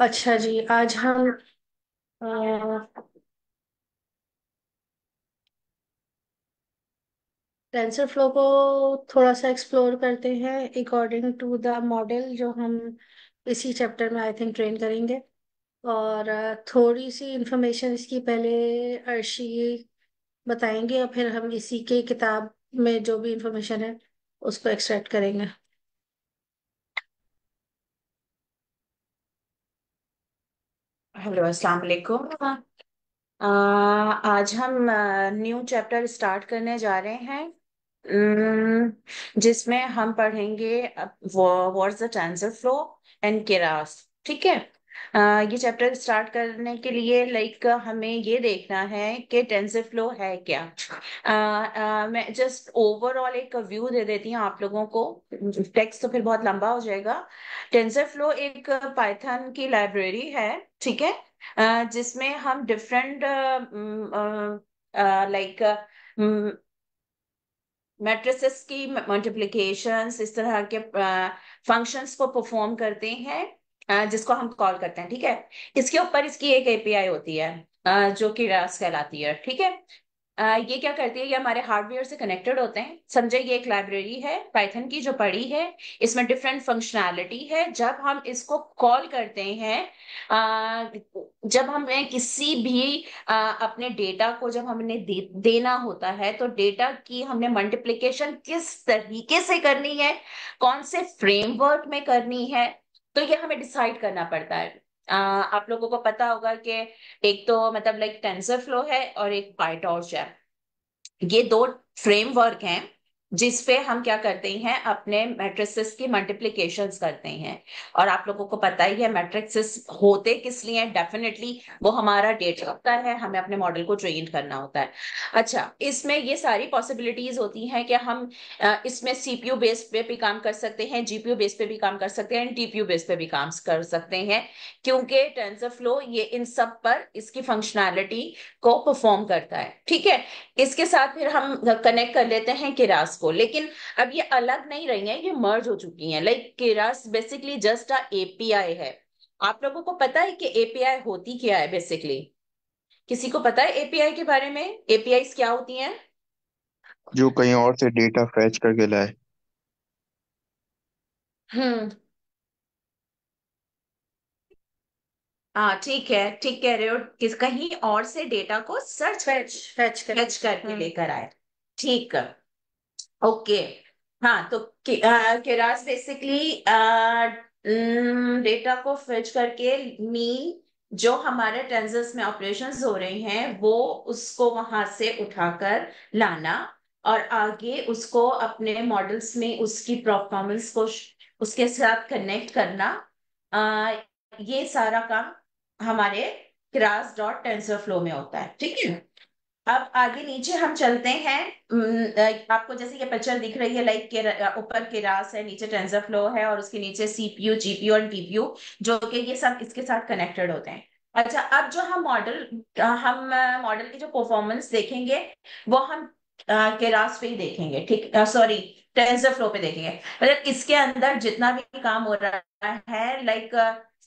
अच्छा जी, आज हम टेंसर फ्लो को थोड़ा सा एक्सप्लोर करते हैं अकॉर्डिंग टू द मॉडल जो हम इसी चैप्टर में आई थिंक ट्रेन करेंगे। और, थोड़ी सी इंफॉर्मेशन इसकी पहले अर्शी बताएँगे और फिर हम इसी के किताब में जो भी इंफॉर्मेशन है, उसको एक्सट्रैक्ट करेंगे। हेलो, अस्सलाम वालेकुम। आज हम न्यू चैप्टर स्टार्ट करने जा रहे हैं। जिसमें हम पढ़ेंगे what's the TensorFlow and Keras, ठीक है? ये चैप्टर स्टार्ट करने के लिए लाइक हमें ये देखना है कि टेंसर फ्लो है क्या। अ, अ, मैं जस्ट ओवरऑल एक व्यू दे देती हूँ आप लोगों को। टेक्स्ट तो फिर बहुत लंबा हो जाएगा। टेंसर फ्लो एक पाइथन की लाइब्रेरी है ठीक है? जिसमें हम डिफरेंट लाइक मैट्रिसेस की मल्टीप्लिकेशंस इस तरह के फ़ंक्शंस को परफॉर्म करते हैं। जिसको हम कॉल करते हैं ठीक है? इसके ऊपर इसकी एक एपीआई होती है जो कि रास कहलाती है ठीक है? ये क्या करती है? ये हमारे हार्डवेयर से कनेक्टेड होते हैं। समझे ये एक लाइब्रेरी है पाइथन की जो पड़ी है इसमें डिफरेंट फंक्शनैलिटी है। जब हम इसको कॉल करते हैं जब हमें किसी भी अपने डेटा को जब हमने दे, देना होता है तो डेटा की हमने मल्टीप्लीकेशन किस तरीके से करनी है? कौन से फ्रेमवर्क में करनी है? तो ये हमें डिसाइड करना पड़ता है। आ, आप लोगों को पता होगा कि एक तो मतलब लाइक टेंसर फ्लो है और एक पाइटॉर्च है। ये दो फ्रेमवर्क हैं। जिस पे हम क्या करते हैं, अपने मैट्रिसेस की मल्टीप्लीकेशन करते हैं। और आप लोगों को पता ही है मैट्रिक्सेस होते किस लिए हैं? डेफिनेटली वो हमारा डेटा होता है, हमें अपने मॉडल को ट्रेन करना होता है। अच्छा इसमें ये सारी पॉसिबिलिटीज होती हैं कि हम इसमें सीपीयू बेस पे भी काम कर सकते हैं जीपीयू बेस पे भी काम कर सकते हैं टीपीयू बेस पे भी काम कर सकते हैं, क्योंकि टेंसर फ्लो ये इन सब पर इसकी फंक्शनैलिटी को परफॉर्म करता है। ठीक है? इसके साथ फिर हम कनेक्ट कर लेते हैं किरास को। लेकिन अब ये अलग नहीं रही हैं ये मर्ज हो चुकी हैं। Like Keras basically just a API है। आप लोगों को पता है कि एपीआई होती क्या है बेसिकली किसी को पता है एपीआई के बारे में? एपीआई क्या होती हैं? जो कहीं और से डेटा फैच करके लाए। हम्म। हाँ ठीक है ठीक कह रहे हो। किस कहीं और से डेटा को सर्च फैच फैच कर फैच करके हम्म। लेकर आए। ठीक। है ओके। हाँ तो केरास बेसिकली डेटा को फेच करके मीन जो हमारे टेंसर्स में ऑपरेशंस हो रहे हैं वो उसको वहाँ से उठाकर लाना और आगे उसको अपने मॉडल्स में उसकी परफॉर्मेंस को उसके साथ कनेक्ट करना। आ, ये सारा काम हमारे क्रास डॉट टेंसर फ्लो में होता है ठीक है? अब आगे नीचे हम चलते हैं। आपको जैसे ये पिक्चर दिख रही है लाइक के ऊपर केरास है, नीचे टेंसर फ्लो है और उसके नीचे सीपीयू जीपीयू और टीपीयू जो कि ये सब इसके साथ कनेक्टेड होते हैं। अच्छा अब जो हम मॉडल हम मॉडल की जो परफॉर्मेंस देखेंगे, वो हम केरास पे ही देखेंगे, ठीक? सॉरी टेंसर फ्लो पे देखेंगे। मतलब इसके अंदर जितना भी काम हो रहा है लाइक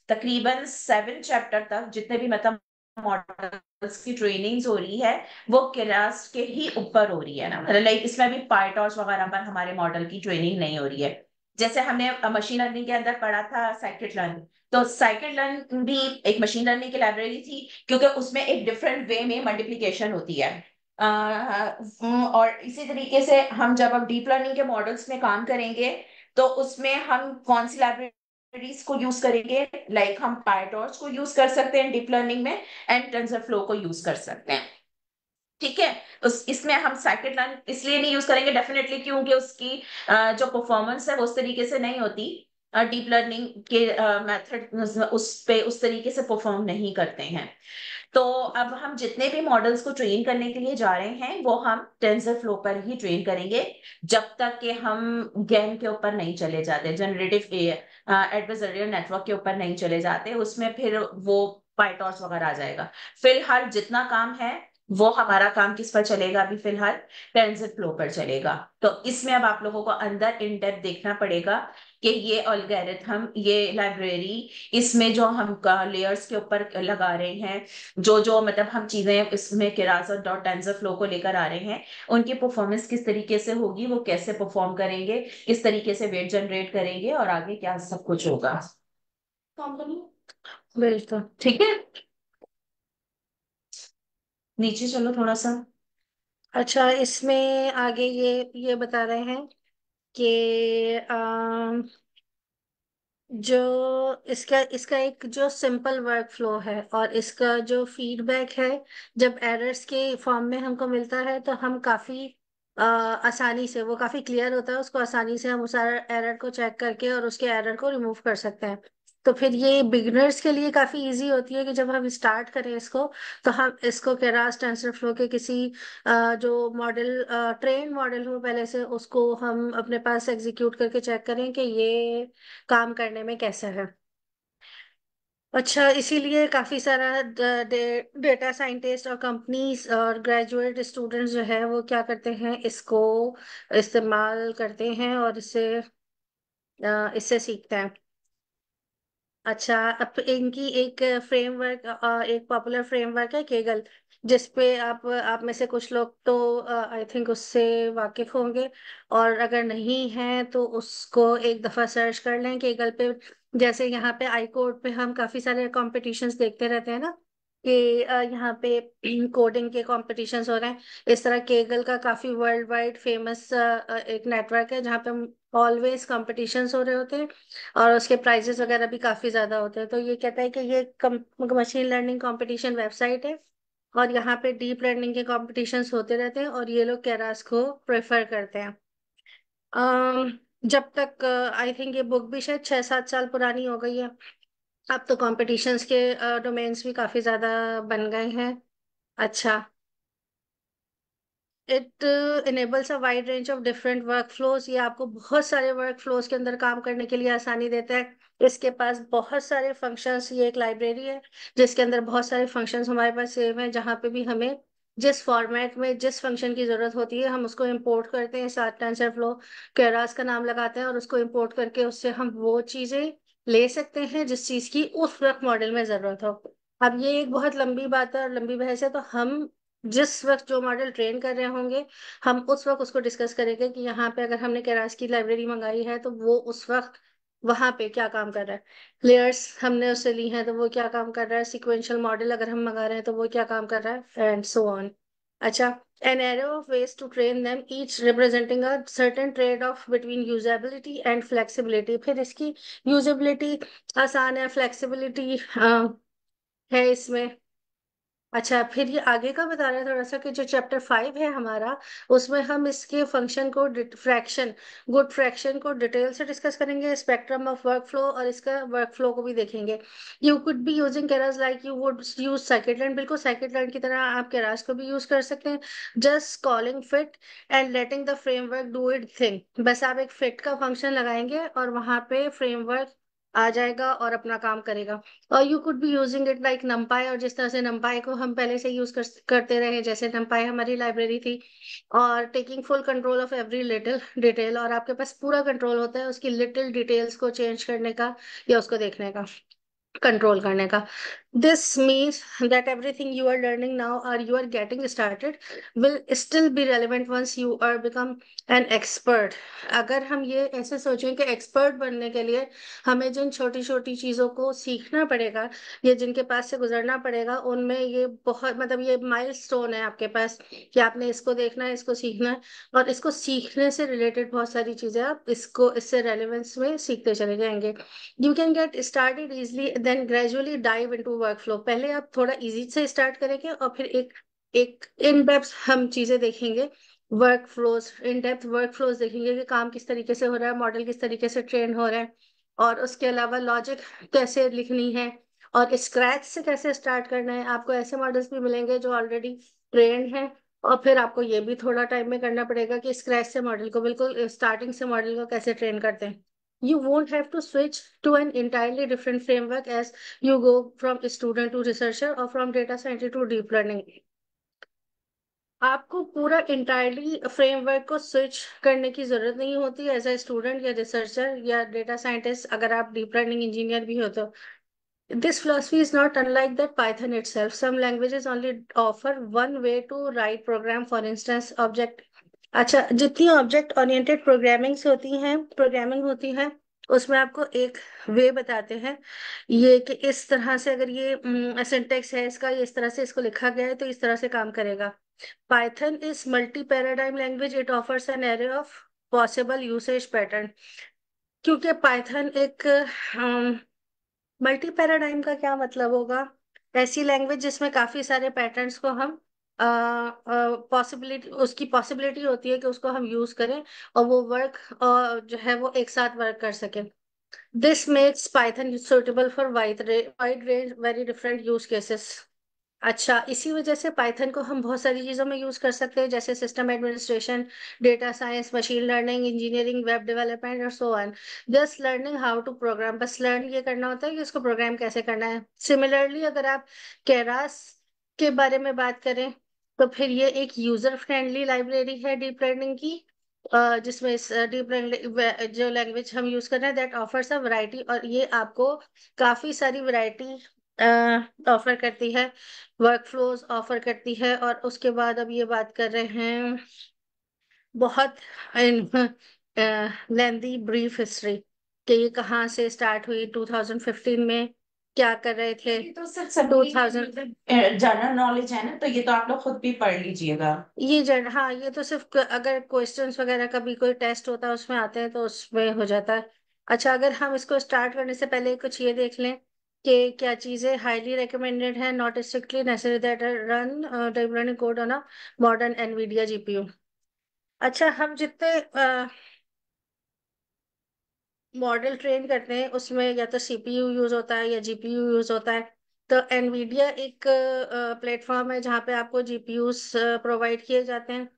तकरीबन सेवन चैप्टर तक जितने भी मतलब मॉडल्स की ट्रेनिंग्स हो रही है, वो क्लास के ही ऊपर हो रही है ना। मतलब लाइक इसमें भी पाइटॉर्च वगैरह पर हमारे मॉडल की ट्रेनिंग नहीं हो रही है। जैसे हमने मशीन लर्निंग के अंदर पढ़ा था साइकिट लर्न तो साइकिट लर्न भी एक मशीन लर्निंग की लाइब्रेरी थी, क्योंकि उसमें एक डिफरेंट वे में मल्टीप्लीकेशन होती है। और इसी तरीके से हम जब अब डीप लर्निंग के मॉडल्स में काम करेंगे तो उसमें हम कौन सी लाइब्रेरीज को यूज़ करेंगे लाइक हम पाइटॉर्च को यूज़ कर सकते हैं डीप लर्निंग में एंड टेंसर फ्लो को यूज़ कर सकते हैं। ठीक है? उस, इसमें हम साइकिट लाइन इसलिए नहीं यूज़ करेंगे डेफिनेटली क्योंकि उसकी जो परफॉर्मेंस है वो उस तरीके से नहीं होती। डीप लर्निंग के मेथड उस पे उस तरीके से परफॉर्म नहीं करते हैं। तो अब हम जितने भी मॉडल्स को ट्रेन करने के लिए जा रहे हैं, वो हम टेंसर फ्लो पर ही ट्रेन करेंगे, जब तक कि हम गेम के ऊपर नहीं चले जाते जनरेटिव एडवर्सरियल नेटवर्क के ऊपर नहीं चले जाते, उसमें फिर वो पाइटॉर्स वगैरह आ जाएगा। फ़िलहाल जितना काम है, वो हमारा काम किस पर चलेगा अभी फ़िलहाल? टेंसर फ्लो पर चलेगा। तो इसमें अब आप लोगों को अंदर इन डेप्थ देखना पड़ेगा कि ये ऑलगैरिथम ये लाइब्रेरी इसमें जो हम लेयर्स के ऊपर लगा रहे हैं जो जो मतलब हम चीज़ें इसमें किरास और डॉट टेंसर फ्लो को लेकर आ रहे हैं उनकी परफॉर्मेंस किस तरीके से होगी वो कैसे परफॉर्म करेंगे किस तरीके से वेट जनरेट करेंगे और आगे क्या सब कुछ होगा। बिल्कुल ठीक है? नीचे चलो थोड़ा सा। अच्छा इसमें आगे ये ये बता रहे हैं कि जो इसका इसका एक जो सिंपल वर्क फ्लो है और इसका जो फीडबैक है, जब एरर्स के फॉर्म में हमको मिलता है तो हम काफ़ी आसानी से, वो काफ़ी क्लियर होता है, उसको आसानी से हम उस एरर को चेक करके और उसके एरर को रिमूव कर सकते हैं। तो फिर ये बिगनर्स के लिए काफ़ी इजी होती है कि जब हम स्टार्ट करें इसको तो हम इसको केरास टेंसर फ्लो के किसी जो मॉडल ट्रेन मॉडल हो पहले से, उसको हम अपने पास एग्जीक्यूट करके चेक करें कि ये काम करने में कैसा है। अच्छा इसीलिए काफ़ी सारा डेटा साइंटिस्ट और कंपनीज़ और ग्रेजुएट स्टूडेंट्स जो है, वो क्या करते हैं, इसको इस्तेमाल करते हैं और इससे इससे सीखते हैं। अच्छा अब इनकी एक फ्रेमवर्क एक पॉपुलर फ्रेमवर्क है केगल, जिसपे आप आप में से कुछ लोग तो आई थिंक उससे वाकिफ होंगे। और अगर नहीं है तो उसको एक दफ़ा सर्च कर लें केगल पे। जैसे यहाँ पे आई कोर्ट पे हम काफ़ी सारे कॉम्पिटिशन्स देखते रहते हैं ना कि यहाँ पे कोडिंग के कॉम्पिटिशन्स हो रहे हैं। इस तरह केगल का काफ़ी वर्ल्ड वाइड फ़ेमस एक नेटवर्क है जहाँ पे ऑलवेज कॉम्पिटिशन्स हो रहे होते हैं और उसके प्राइजेस वगैरह भी काफ़ी ज़्यादा होते हैं। तो ये कहता है कि ये मशीन लर्निंग कॉम्पिटिशन वेबसाइट है और यहाँ पे डीप लर्निंग के कॉम्पिटिशन्स होते रहते हैं और ये लोग कैरास को प्रेफर करते हैं। जब तक आई थिंक ये बुक भी शायद छह सात साल पुरानी हो गई है। अब तो कॉम्पिटिशन्स के डोमेन्स भी काफ़ी ज़्यादा बन गए हैं। अच्छा। It enables a wide range of different workflows ये आपको बहुत सारे वर्क फ्लोज के अंदर काम करने के लिए आसानी देता है। इसके पास बहुत सारे फ़ंक्शंस ये एक लाइब्रेरी है, जिसके अंदर बहुत सारे फ़ंक्शंस हमारे पास सेव हैं, जहाँ पे भी हमें जिस फॉर्मेट में जिस फ़ंक्शन की ज़रूरत होती है, हम उसको इंपोर्ट करते हैं साथ टेंसर फ्लो केरास का नाम लगाते हैं और उसको इंपोर्ट करके उससे हम वो चीज़ें ले सकते हैं जिस चीज़ की उस वक्त मॉडल में ज़रूरत हो। अब ये एक बहुत लंबी बात है और लंबी बहस है तो हम जिस वक्त जो मॉडल ट्रेन कर रहे होंगे, हम उस वक्त उसको डिस्कस करेंगे कि यहाँ पे अगर हमने केरास की लाइब्रेरी मंगाई है तो वो उस वक्त वहाँ पे क्या काम कर रहा है। लेयर्स हमने उससे ली हैं तो वो क्या काम कर रहा है। सिक्वेंशियल मॉडल अगर हम मंगा रहे हैं तो वो क्या काम कर रहा है। एंड सो ऑन अच्छा an array of ways to train them each representing a certain trade off between usability and flexibility फिर इसकी यूजेबिलिटी आसान है फ्लेक्सिबिलिटी है इसमें। अच्छा फिर ये आगे का बता रहे है थोड़ा सा कि जो चैप्टर फाइव है हमारा, उसमें हम इसके फ़ंक्शन को फ्रैक्शन गुड फ्रैक्शन को डिटेल से डिस्कस करेंगे स्पेक्ट्रम ऑफ़ वर्क फ्लो और इसका वर्क फ्लो को भी देखेंगे। You could be using Keras like you would use scikit बिल्कुल साइकिट की तरह आप कैराज को भी यूज़ कर सकते हैं। Just calling fit and letting the framework do it thing बस आप एक फिट का फ़ंक्शन लगाएँगे और वहाँ पे फ्रेमवर्क आ जाएगा और अपना काम करेगा। और you could be using it like NumPy और जिस तरह से नम्पाई को हम पहले से यूज़ कर, करते रहे जैसे नम्पाई हमारी लाइब्रेरी थी और taking full control of every little detail और आपके पास पूरा कंट्रोल होता है उसकी लिटिल डिटेल्स को चेंज करने का या उसको देखने का कंट्रोल करने का। This means that everything you are learning now or you are getting started will still be relevant once you are become an expert. अगर हम ये ऐसे सोचें कि एक्सपर्ट बनने के लिए हमें जिन छोटी छोटी चीज़ों को सीखना पड़ेगा, या जिनके पास से गुजरना पड़ेगा, उनमें ये बहुत मतलब ये माइलस्टोन है आपके पास कि आपने इसको देखना है, इसको सीखना है और इसको सीखने से रिलेटेड बहुत सारी चीज़ें आप इसको, इससे रेलिवेंस में सीखते चले जाएँगे। You can get started easily then gradually dive into workflow पहले आप थोड़ा इजी से स्टार्ट करेंगे और फिर एक एक इन डेप्थ हम चीज़ें देखेंगे। Work flows in depth work flows देखेंगे कि काम किस तरीके से हो रहा है मॉडल किस तरीके से ट्रेन हो रहा है और उसके अलावा लॉजिक कैसे लिखनी है और स्क्रैच से कैसे स्टार्ट करना है। आपको ऐसे मॉडल्स भी मिलेंगे जो ऑलरेडी ट्रेंड है और फिर आपको ये भी थोड़ा टाइम में करना पड़ेगा कि स्क्रैच से मॉडल को बिल्कुल स्टार्टिंग से मॉडल को कैसे ट्रेन करते हैं। you won't have to switch to an entirely different framework as you go from student to researcher or from data scientist to deep learning आपको पूरा इंटायरली फ्रेमवर्क को स्विच करने की जरूरत नहीं होती एज ए स्टूडेंट या रिसर्चर या डेटा साइंटिस्ट अगर आप डीप लर्निंग इंजीनियर भी हो तो This philosophy is not unlike that Python itself. Some languages only offer one way to write program. For instance, object अच्छा जितनी ऑब्जेक्ट ओरिएंटेड प्रोग्रामिंग होती हैं प्रोग्रामिंग होती है, उसमें आपको एक वे बताते हैं। ये कि इस तरह से अगर ये सिंटेक्स है इसका, ये इस तरह से इसको लिखा गया है तो इस तरह से काम करेगा। Python is multi paradigm language it offers an array of possible usage patterns क्योंकि पाइथन एक मल्टी पैराडाइम का क्या मतलब होगा? ऐसी लैंग्वेज जिसमें काफ़ी सारे पैटर्न्स को हम पॉसिबिलिटी उसकी पॉसिबिलिटी होती है कि उसको हम यूज़ करें और वो वर्क जो है वो एक साथ वर्क कर सके। This makes Python suitable for wide wide range very different use cases अच्छा इसी वजह से पाइथन को हम बहुत सारी चीज़ों में यूज़ कर सकते हैं, जैसे system administration data science machine learning engineering web development और so on just learning how to program बस लर्न ये करना होता है कि इसको प्रोग्राम कैसे करना है। सिमिलरली अगर आप कैरास के बारे में बात करें तो फिर ये एक यूज़र फ्रेंडली लाइब्रेरी है डीप लर्निंग की जिसमें डीप लर्निंग जो लैंग्वेज हम यूज़ कर रहे हैं दैट ऑफर्स अ वैरायटी और ये आपको काफ़ी सारी वैरायटी ऑफ़र करती है। वर्क फ्लोज ऑफ़र करती है और उसके बाद अब ये बात कर रहे हैं, बहुत लेंदी ब्रीफ हिस्ट्री कि ये कहाँ से स्टार्ट हुई 2015 में क्या कर रहे थे? तो टू थाउज़ेंड जनरल नॉलेज है ना तो ये तो आप लोग खुद भी पढ़ लीजिएगा। ये जन हाँ ये तो सिर्फ़ अगर क्वेश्चंस वगैरह का भी कोई टेस्ट होता है उसमें आते हैं तो उसमें हो जाता है। अच्छा अगर हम इसको स्टार्ट करने से पहले कुछ ये देख लें कि क्या चीज़ें हाईली रिकमेंडेड है not strictly necessary that run deep learning code on a modern NVIDIA GPU अच्छा हम जितने मॉडल ट्रेन करते हैं, उसमें या तो सीपीयू यूज़ होता है या जीपीयू यूज़ होता है। तो एनवीडिया एक प्लेटफॉर्म है जहाँ पे आपको जीपीयूज प्रोवाइड किए जाते हैं।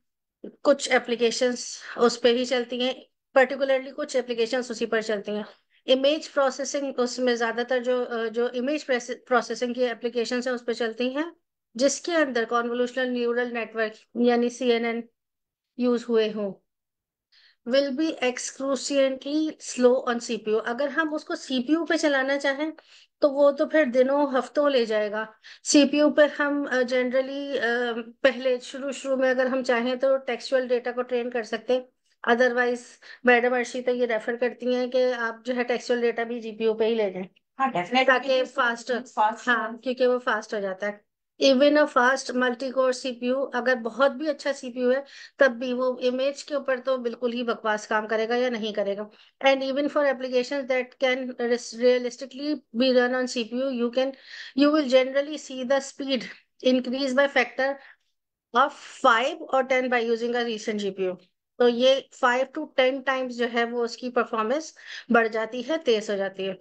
कुछ एप्लीकेशंस उस पर ही चलती हैं पर्टिकुलरली कुछ एप्लीकेशंस उसी पर चलती हैं। इमेज प्रोसेसिंग उसमें ज़्यादातर जो जो इमेज प्रोसेसिंग की एप्लीकेशन है, उस पर चलती हैं, जिसके अंदर कॉन्वोल्यूशनल न्यूरल नेटवर्क यानी सी यूज़ हुए हों। Will be excruciatingly slow on CPU अगर हम उसको सीपीयू पे चलाना चाहें तो वो तो फिर दिनों हफ्तों ले जाएगा। सीपीयू पे हम जनरली पहले शुरू शुरू में अगर हम चाहें तो टेक्सुअल डेटा को ट्रेन कर सकते हैं। अदरवाइज़ मैडम अर्शी तो ये रेफर करती हैं कि आप जो है टेक्सुअल डेटा भी जीपीयू पे ही ले जाएँ। हाँ ताकि फास्ट हाँ क्योंकि वो फास्ट हो जाता है। Even a fast multi core CPU अगर बहुत भी अच्छा सीपीयू है, तब भी वो इमेज के ऊपर तो बिल्कुल ही बकवास काम करेगा या नहीं करेगा। And even for application that can realistically be run on CPU you can you will generally see the speed increase by factor of five or ten by using a recent GPU तो ये five to ten times जो है वो उसकी performance बढ़ जाती है, तेज हो जाती है।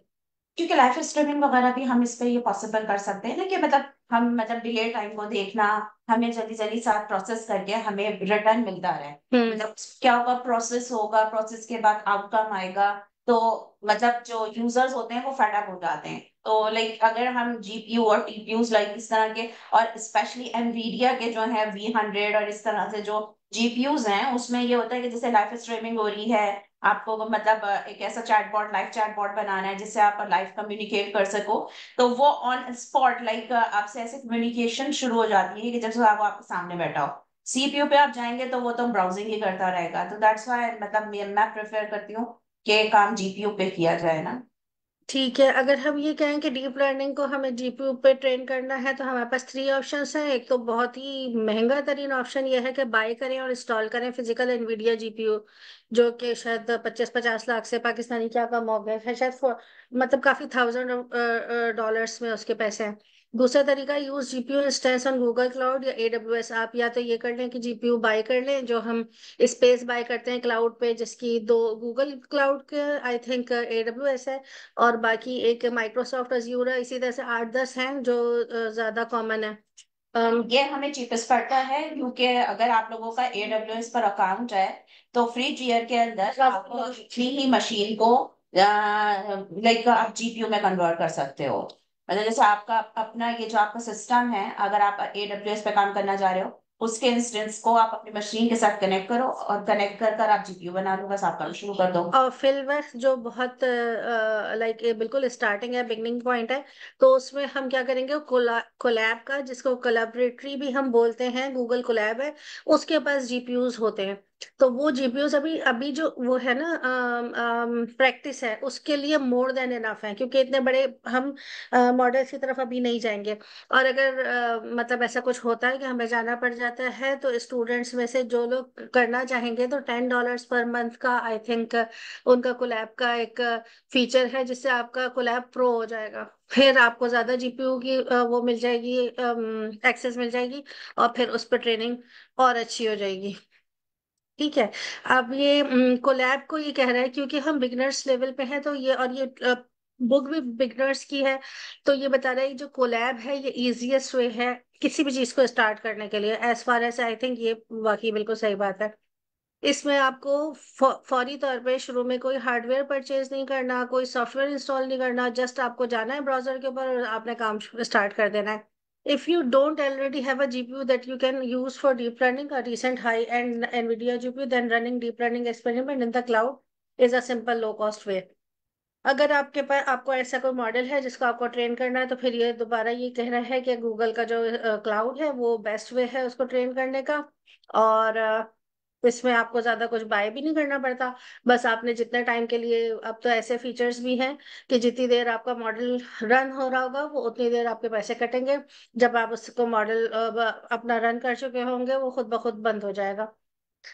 क्योंकि लाइफ स्ट्रीमिंग वगैरह भी हम इस पर ये पॉसिबल कर सकते हैं। ना कि मतलब हम मतलब डिले टाइम को देखना हमें जल्दी जल्दी साथ प्रोसेस करके हमें रिटर्न मिलता रहे। हम्म। मतलब क्या होगा प्रोसेस होगा प्रोसेस के बाद आउटकम आएगा तो मतलब जो यूज़र्स होते हैं वो फेडअप हो जाते हैं। तो लाइक अगर हम जीपीयू और टीपीयूज लाइक इस तरह के और स्पेशली एनवीडिया के जो है वी हंड्रेड और इस तरह से जो जीपीयूज हैं उसमें ये होता है कि जैसे लाइफ स्ट्रीमिंग हो रही है आपको मतलब एक ऐसा चैटबॉट लाइव चैटबॉट बनाना है जिससे आप लाइव कम्युनिकेट कर सको तो वो ऑन स्पॉट लाइक आपसे ऐसे कम्युनिकेशन शुरू हो जाती है कि जब आप आपके सामने बैठा हो। सीपीयू पे आप जाएँगे तो वो तो ब्राउजिंग ही करता रहेगा। तो दैट्स वाई मतलब मैं प्रेफर करती हूँ कि काम जीपीयू पे किया जाए ना। ठीक है, अगर हम ये कहें कि डीप लर्निंग को हमें जीपीयू पे ट्रेन करना है तो हमारे पास थ्री ऑप्शंस हैं। एक तो बहुत ही महँगा तरीन ऑप्शन ये है कि बाय करें और इंस्टॉल करें फ़िज़िकल एनवीडिया जीपीयू जो कि शायद पच्चीस पचास लाख से पाकिस्तानी क्या कम हो गए शायद मतलब काफ़ी थाउज़ेंड डॉलर्स में उसके पैसे हैं। दूसरा तरीका use GPU instance on Google cloud या एडब्ल्यूएस आप या तो ये कर लें कि जीपीयू बाय कर लें जो हम स्पेस बाय करते हैं क्लाउड पे जिसकी दो गूगल क्लाउड के आई थिंक एडब्ल्यूएस है और बाकी एक माइक्रोसॉफ्ट अज्यूर है इसी तरह से आठ दस हैं जो ज़्यादा कॉमन है। Um, ये हमें चीपेस्ट पड़ता है क्योंकि अगर आप लोगों का एडब्ल्यूएस पर अकाउंट है तो फ्री टीयर के अंदर आपको ही मशीन को लाइक आप जीपीयू में कन्वर्ट कर सकते हो। मतलब जैसे आपका, अपना ये जो आपका सिस्टम है, अगर आप ए डब्ल्यू एस पे काम करना चाह रहे हो, उसके इंस्टेंस को आप अपनी मशीन के साथ कनेक्ट करो और कनेक्ट कर कर आप जीपीयू बना लो, बस आप काम शुरू कर दो। और फिलवर्स जो बहुत लाइक बिल्कुल स्टार्टिंग है बिगनिंग पॉइंट है तो उसमें हम क्या करेंगे कोलैब का, जिसको कोलैबोरेटरी भी हम बोलते हैं गूगल कोलैब है, उसके पास जीपीयूज होते हैं। तो वो जीपीयूज अभी अभी जो वो है ना प्रैक्टिस है उसके लिए मोर देन इनफ है क्योंकि इतने बड़े हम मॉडल्स की तरफ़ अभी नहीं जाएँगे। और अगर अ, मतलब ऐसा कुछ होता है कि हमें जाना पड़ जाता है तो स्टूडेंट्स में से जो लोग करना चाहेंगे तो टेन डॉलर्स पर मंथ का आई थिंक उनका कोलैब का एक फीचर है जिससे आपका कोलैब प्रो हो जाएगा। फिर आपको ज़्यादा जीपीयू की वो मिल जाएगी एक्सेस मिल जाएगी और फिर उस पर ट्रेनिंग और अच्छी हो जाएगी। ठीक है। अब ये कोलैब को ये कह रहा है क्योंकि हम बिगनर्स लेवल पे हैं तो ये, और ये बुक भी बिगनर्स की है तो ये बता रहा है जो कोलैब है ये इजीएस्ट वे है किसी भी चीज़ को स्टार्ट करने के लिए। As far as I think ये वाकई बिल्कुल सही बात है। इसमें आपको फौरी तौर पे शुरू में कोई हार्डवेयर परचेज नहीं करना, कोई सॉफ्टवेयर इंस्टॉल नहीं करना जस्ट आपको जाना है ब्राउज़र के ऊपर और आपने काम स्टार्ट कर देना है। If you don't already have a GPU that you can use for deep learning, a recent high-end NVIDIA GPU, then running deep learning experiment in the cloud is a simple low-cost way. अगर आपके पास आपको ऐसा कोई model है जिसको आपको train करना है तो फिर ये दोबारा ये कह रहा है कि गूगल का जो क्लाउड है वो बेस्ट वे है उसको ट्रेन करने का और इसमें आपको ज़्यादा कुछ बाय भी नहीं करना पड़ता। बस आपने जितने टाइम के लिए, अब तो ऐसे फीचर्स भी हैं कि जितनी देर आपका मॉडल रन हो रहा होगा, वो उतनी देर आपके पैसे कटेंगे। जब आप उसको मॉडल अपना रन कर चुके होंगे, वो खुद ब खुद बंद हो जाएगा।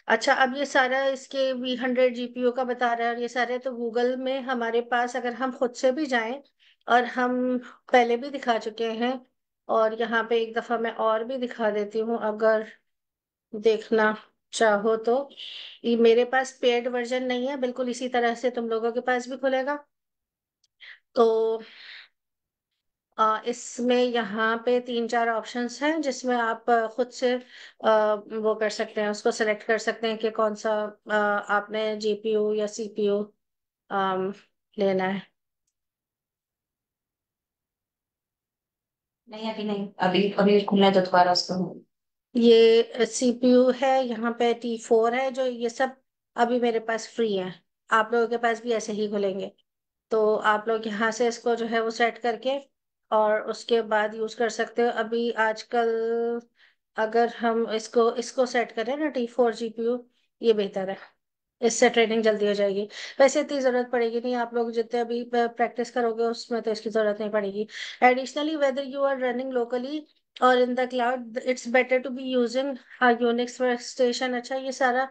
अच्छा अब ये सारा इसके वी हंड्रेड जीपीयू का बता रहा है और ये सारे तो गूगल में हमारे पास अगर हम खुद से भी जाएँ और हम पहले भी दिखा चुके हैं और यहाँ पे एक दफ़ा मैं और भी दिखा देती हूँ अगर देखना। चाहो तो। ये मेरे पास पेड वर्जन नहीं है, बिल्कुल इसी तरह से तुम लोगों के पास भी खुलेगा। तो इसमें यहाँ पे तीन चार ऑप्शंस हैं जिसमें आप खुद से वो कर सकते हैं, उसको सेलेक्ट कर सकते हैं कि कौन सा आपने जीपीयू या सीपीयू लेना है। नहीं, अभी नहीं। अभी अभी खुलना है तो दोबारा उसको। ये सीपीयू है, यहाँ पे टी फोर है, जो ये सब अभी मेरे पास फ्री है। आप लोगों के पास भी ऐसे ही खुलेंगे। तो आप लोग यहाँ से इसको जो है वो सेट करके और उसके बाद यूज़ कर सकते हो। अभी आजकल अगर हम इसको इसको सेट करें ना टी फोर जीपीयू ये बेहतर है। इससे ट्रेनिंग जल्दी हो जाएगी। वैसे इतनी ज़रूरत पड़ेगी नहीं, आप लोग जितने अभी प्रैक्टिस करोगे उसमें तो इसकी ज़रूरत नहीं पड़ेगी। Additionally whether you are running locally or in the cloud it's better to be using Unix workstation अच्छा ये सारा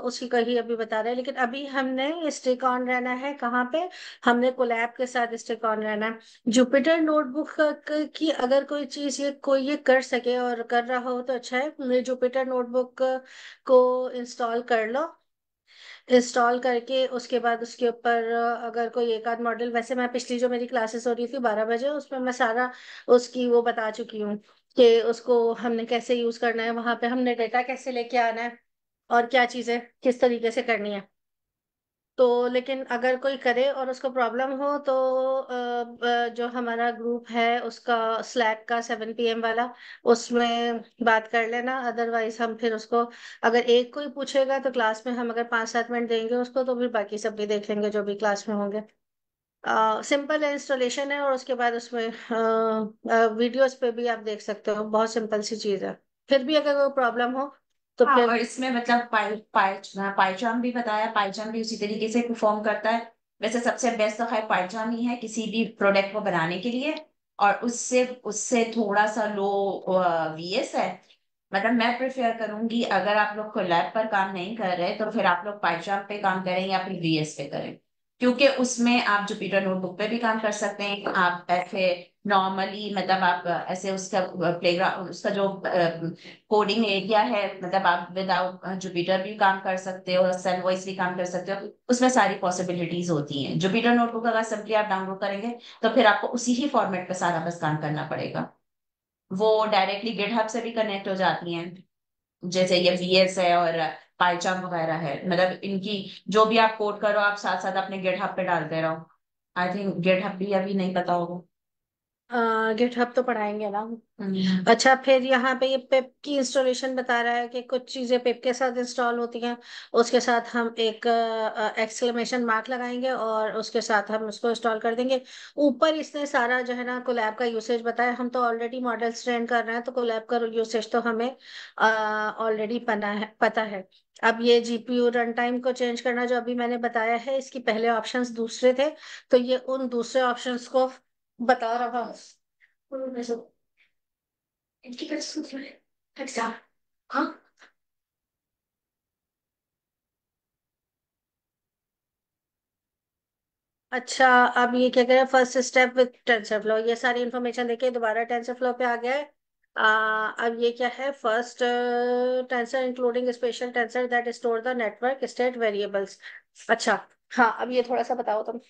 उसकी कही अभी बता रहे हैं, लेकिन अभी हमने स्टिक ऑन रहना है, कहाँ पे? हमने कोलैब के साथ स्टिक ऑन रहना है। जुपिटर नोटबुक की अगर कोई चीज़ ये, कोई ये कर सके और कर रहा हो तो अच्छा है जुपिटर नोटबुक को इंस्टॉल कर लो। इंस्टॉल करके उसके बाद उसके ऊपर, अगर कोई एक आध मॉडल वैसे मैं पिछली जो मेरी क्लासेस हो रही थी, बारह बजे, उसमें मैं सारा उसकी वो बता चुकी हूँ। कि उसको हमने कैसे यूज़ करना है, वहाँ पे हमने डेटा कैसे लेके आना है और क्या चीज़ें किस तरीके से करनी है। तो लेकिन अगर कोई करे और उसको प्रॉब्लम हो तो जो हमारा ग्रुप है उसका स्लैक का सेवन पीएम वाला, उसमें बात कर लेना। अदरवाइज़ हम फिर उसको अगर एक कोई पूछेगा तो क्लास में हम अगर पाँच सात मिनट देंगे उसको तो फिर बाकी सब भी देख लेंगे जो भी क्लास में होंगे। सिंपल इंस्टॉलेशन है और उसके बाद उसमें वीडियोस पे भी आप देख सकते हो बहुत सिंपल सी चीज़ है। फिर भी अगर कोई प्रॉब्लम हो तो हाँ फिर और इसमें मतलब पाई पाई पाइचाम भी बताया पाइचाम भी उसी तरीके से परफॉर्म करता है। वैसे सबसे बेस्ट तो है पाइचाम ही है किसी भी प्रोडक्ट को बनाने के लिए और उससे उससे थोड़ा सा लो वीएस है। मतलब मैं प्रेफर करूँगी अगर आप लोग को लैब पर काम नहीं कर रहे तो फिर आप लोग पाइचाम पे काम करें या फिर वीएस पे करें। क्योंकि उसमें आप जुपिटर नोटबुक पे भी काम कर सकते हैं, आप ऐसे नॉर्मली मतलब आप ऐसे उसका प्लेग्राउंड उसका जो कोडिंग एरिया है मतलब आप विदाउट जुपिटर भी काम कर सकते हो सेल वॉइस भी काम कर सकते हो, उसमें सारी पॉसिबिलिटीज होती हैं। जुपिटर नोटबुक अगर सिंपली आप डाउनलोड करेंगे तो फिर आपको उसी ही फॉर्मेट पे सारा बस काम करना पड़ेगा। वो डायरेक्टली गिटहब से भी कनेक्ट हो जाती हैं, जैसे ये वीएस है और पाइचाम वगैरह है। मतलब इनकी जो भी आप कोड करो, आप साथ साथ अपने गेटहब पे डालते रहो। आई थिंक गेटहब भी अभी नहीं पता होगा। गिटहब तो पढ़ाएँगे ना। हम्म, अच्छा फिर यहाँ पे ये पिप की इंस्टॉलेशन बता रहा है कि कुछ चीज़ें पिप के साथ इंस्टॉल होती हैं। उसके साथ हम एक एक्सक्लेमेशन मार्क लगाएँगे और उसके साथ हम उसको इंस्टॉल कर देंगे। ऊपर इसने सारा जो है ना कोलैब का यूसेज बताया। हम तो ऑलरेडी मॉडल्स ट्रेन कर रहे हैं तो कोलैब का यूसेज तो हमें ऑलरेडी है पता है। अब ये जीपीयू रन टाइम को चेंज करना जो अभी मैंने बताया है इसकी पहले ऑप्शंस दूसरे थे। तो ये उन दूसरे ऑप्शंस को बता रहा हूँ इनकी है एग्ज़ाम हाँ? अच्छा अब ये क्या कह रहे हैं? First step with TensorFlow ये सारी इन्फॉर्मेशन देके दोबारा टेंसर फ्लो पे आ गया है। आ, अब ये क्या है? First tensor including special tensor that store the network state variables अच्छा हाँ अब ये थोड़ा सा बताओ तुम।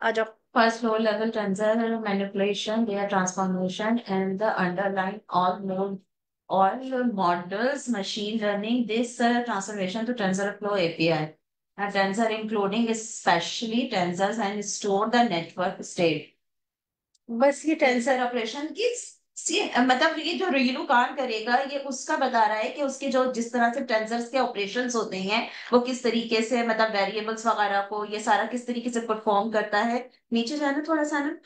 आ जाओ। First low level tensor manipulation, their transformation, and the underlying all mode all models, machine learning, this uh, transformation to TensorFlow API. A tensor including especially tensors and store the network state. बस ये tensor tensor operation की सी मतलब ये जो रीलू काम करेगा ये उसका बता रहा है कि उसके जो जिस तरह से टेंसर्स के ऑपरेशंस होते हैं वो किस तरीके से मतलब वेरिएबल्स वगैरह को ये सारा किस तरीके से परफॉर्म करता है। नीचे जाना थोड़ा सा ना।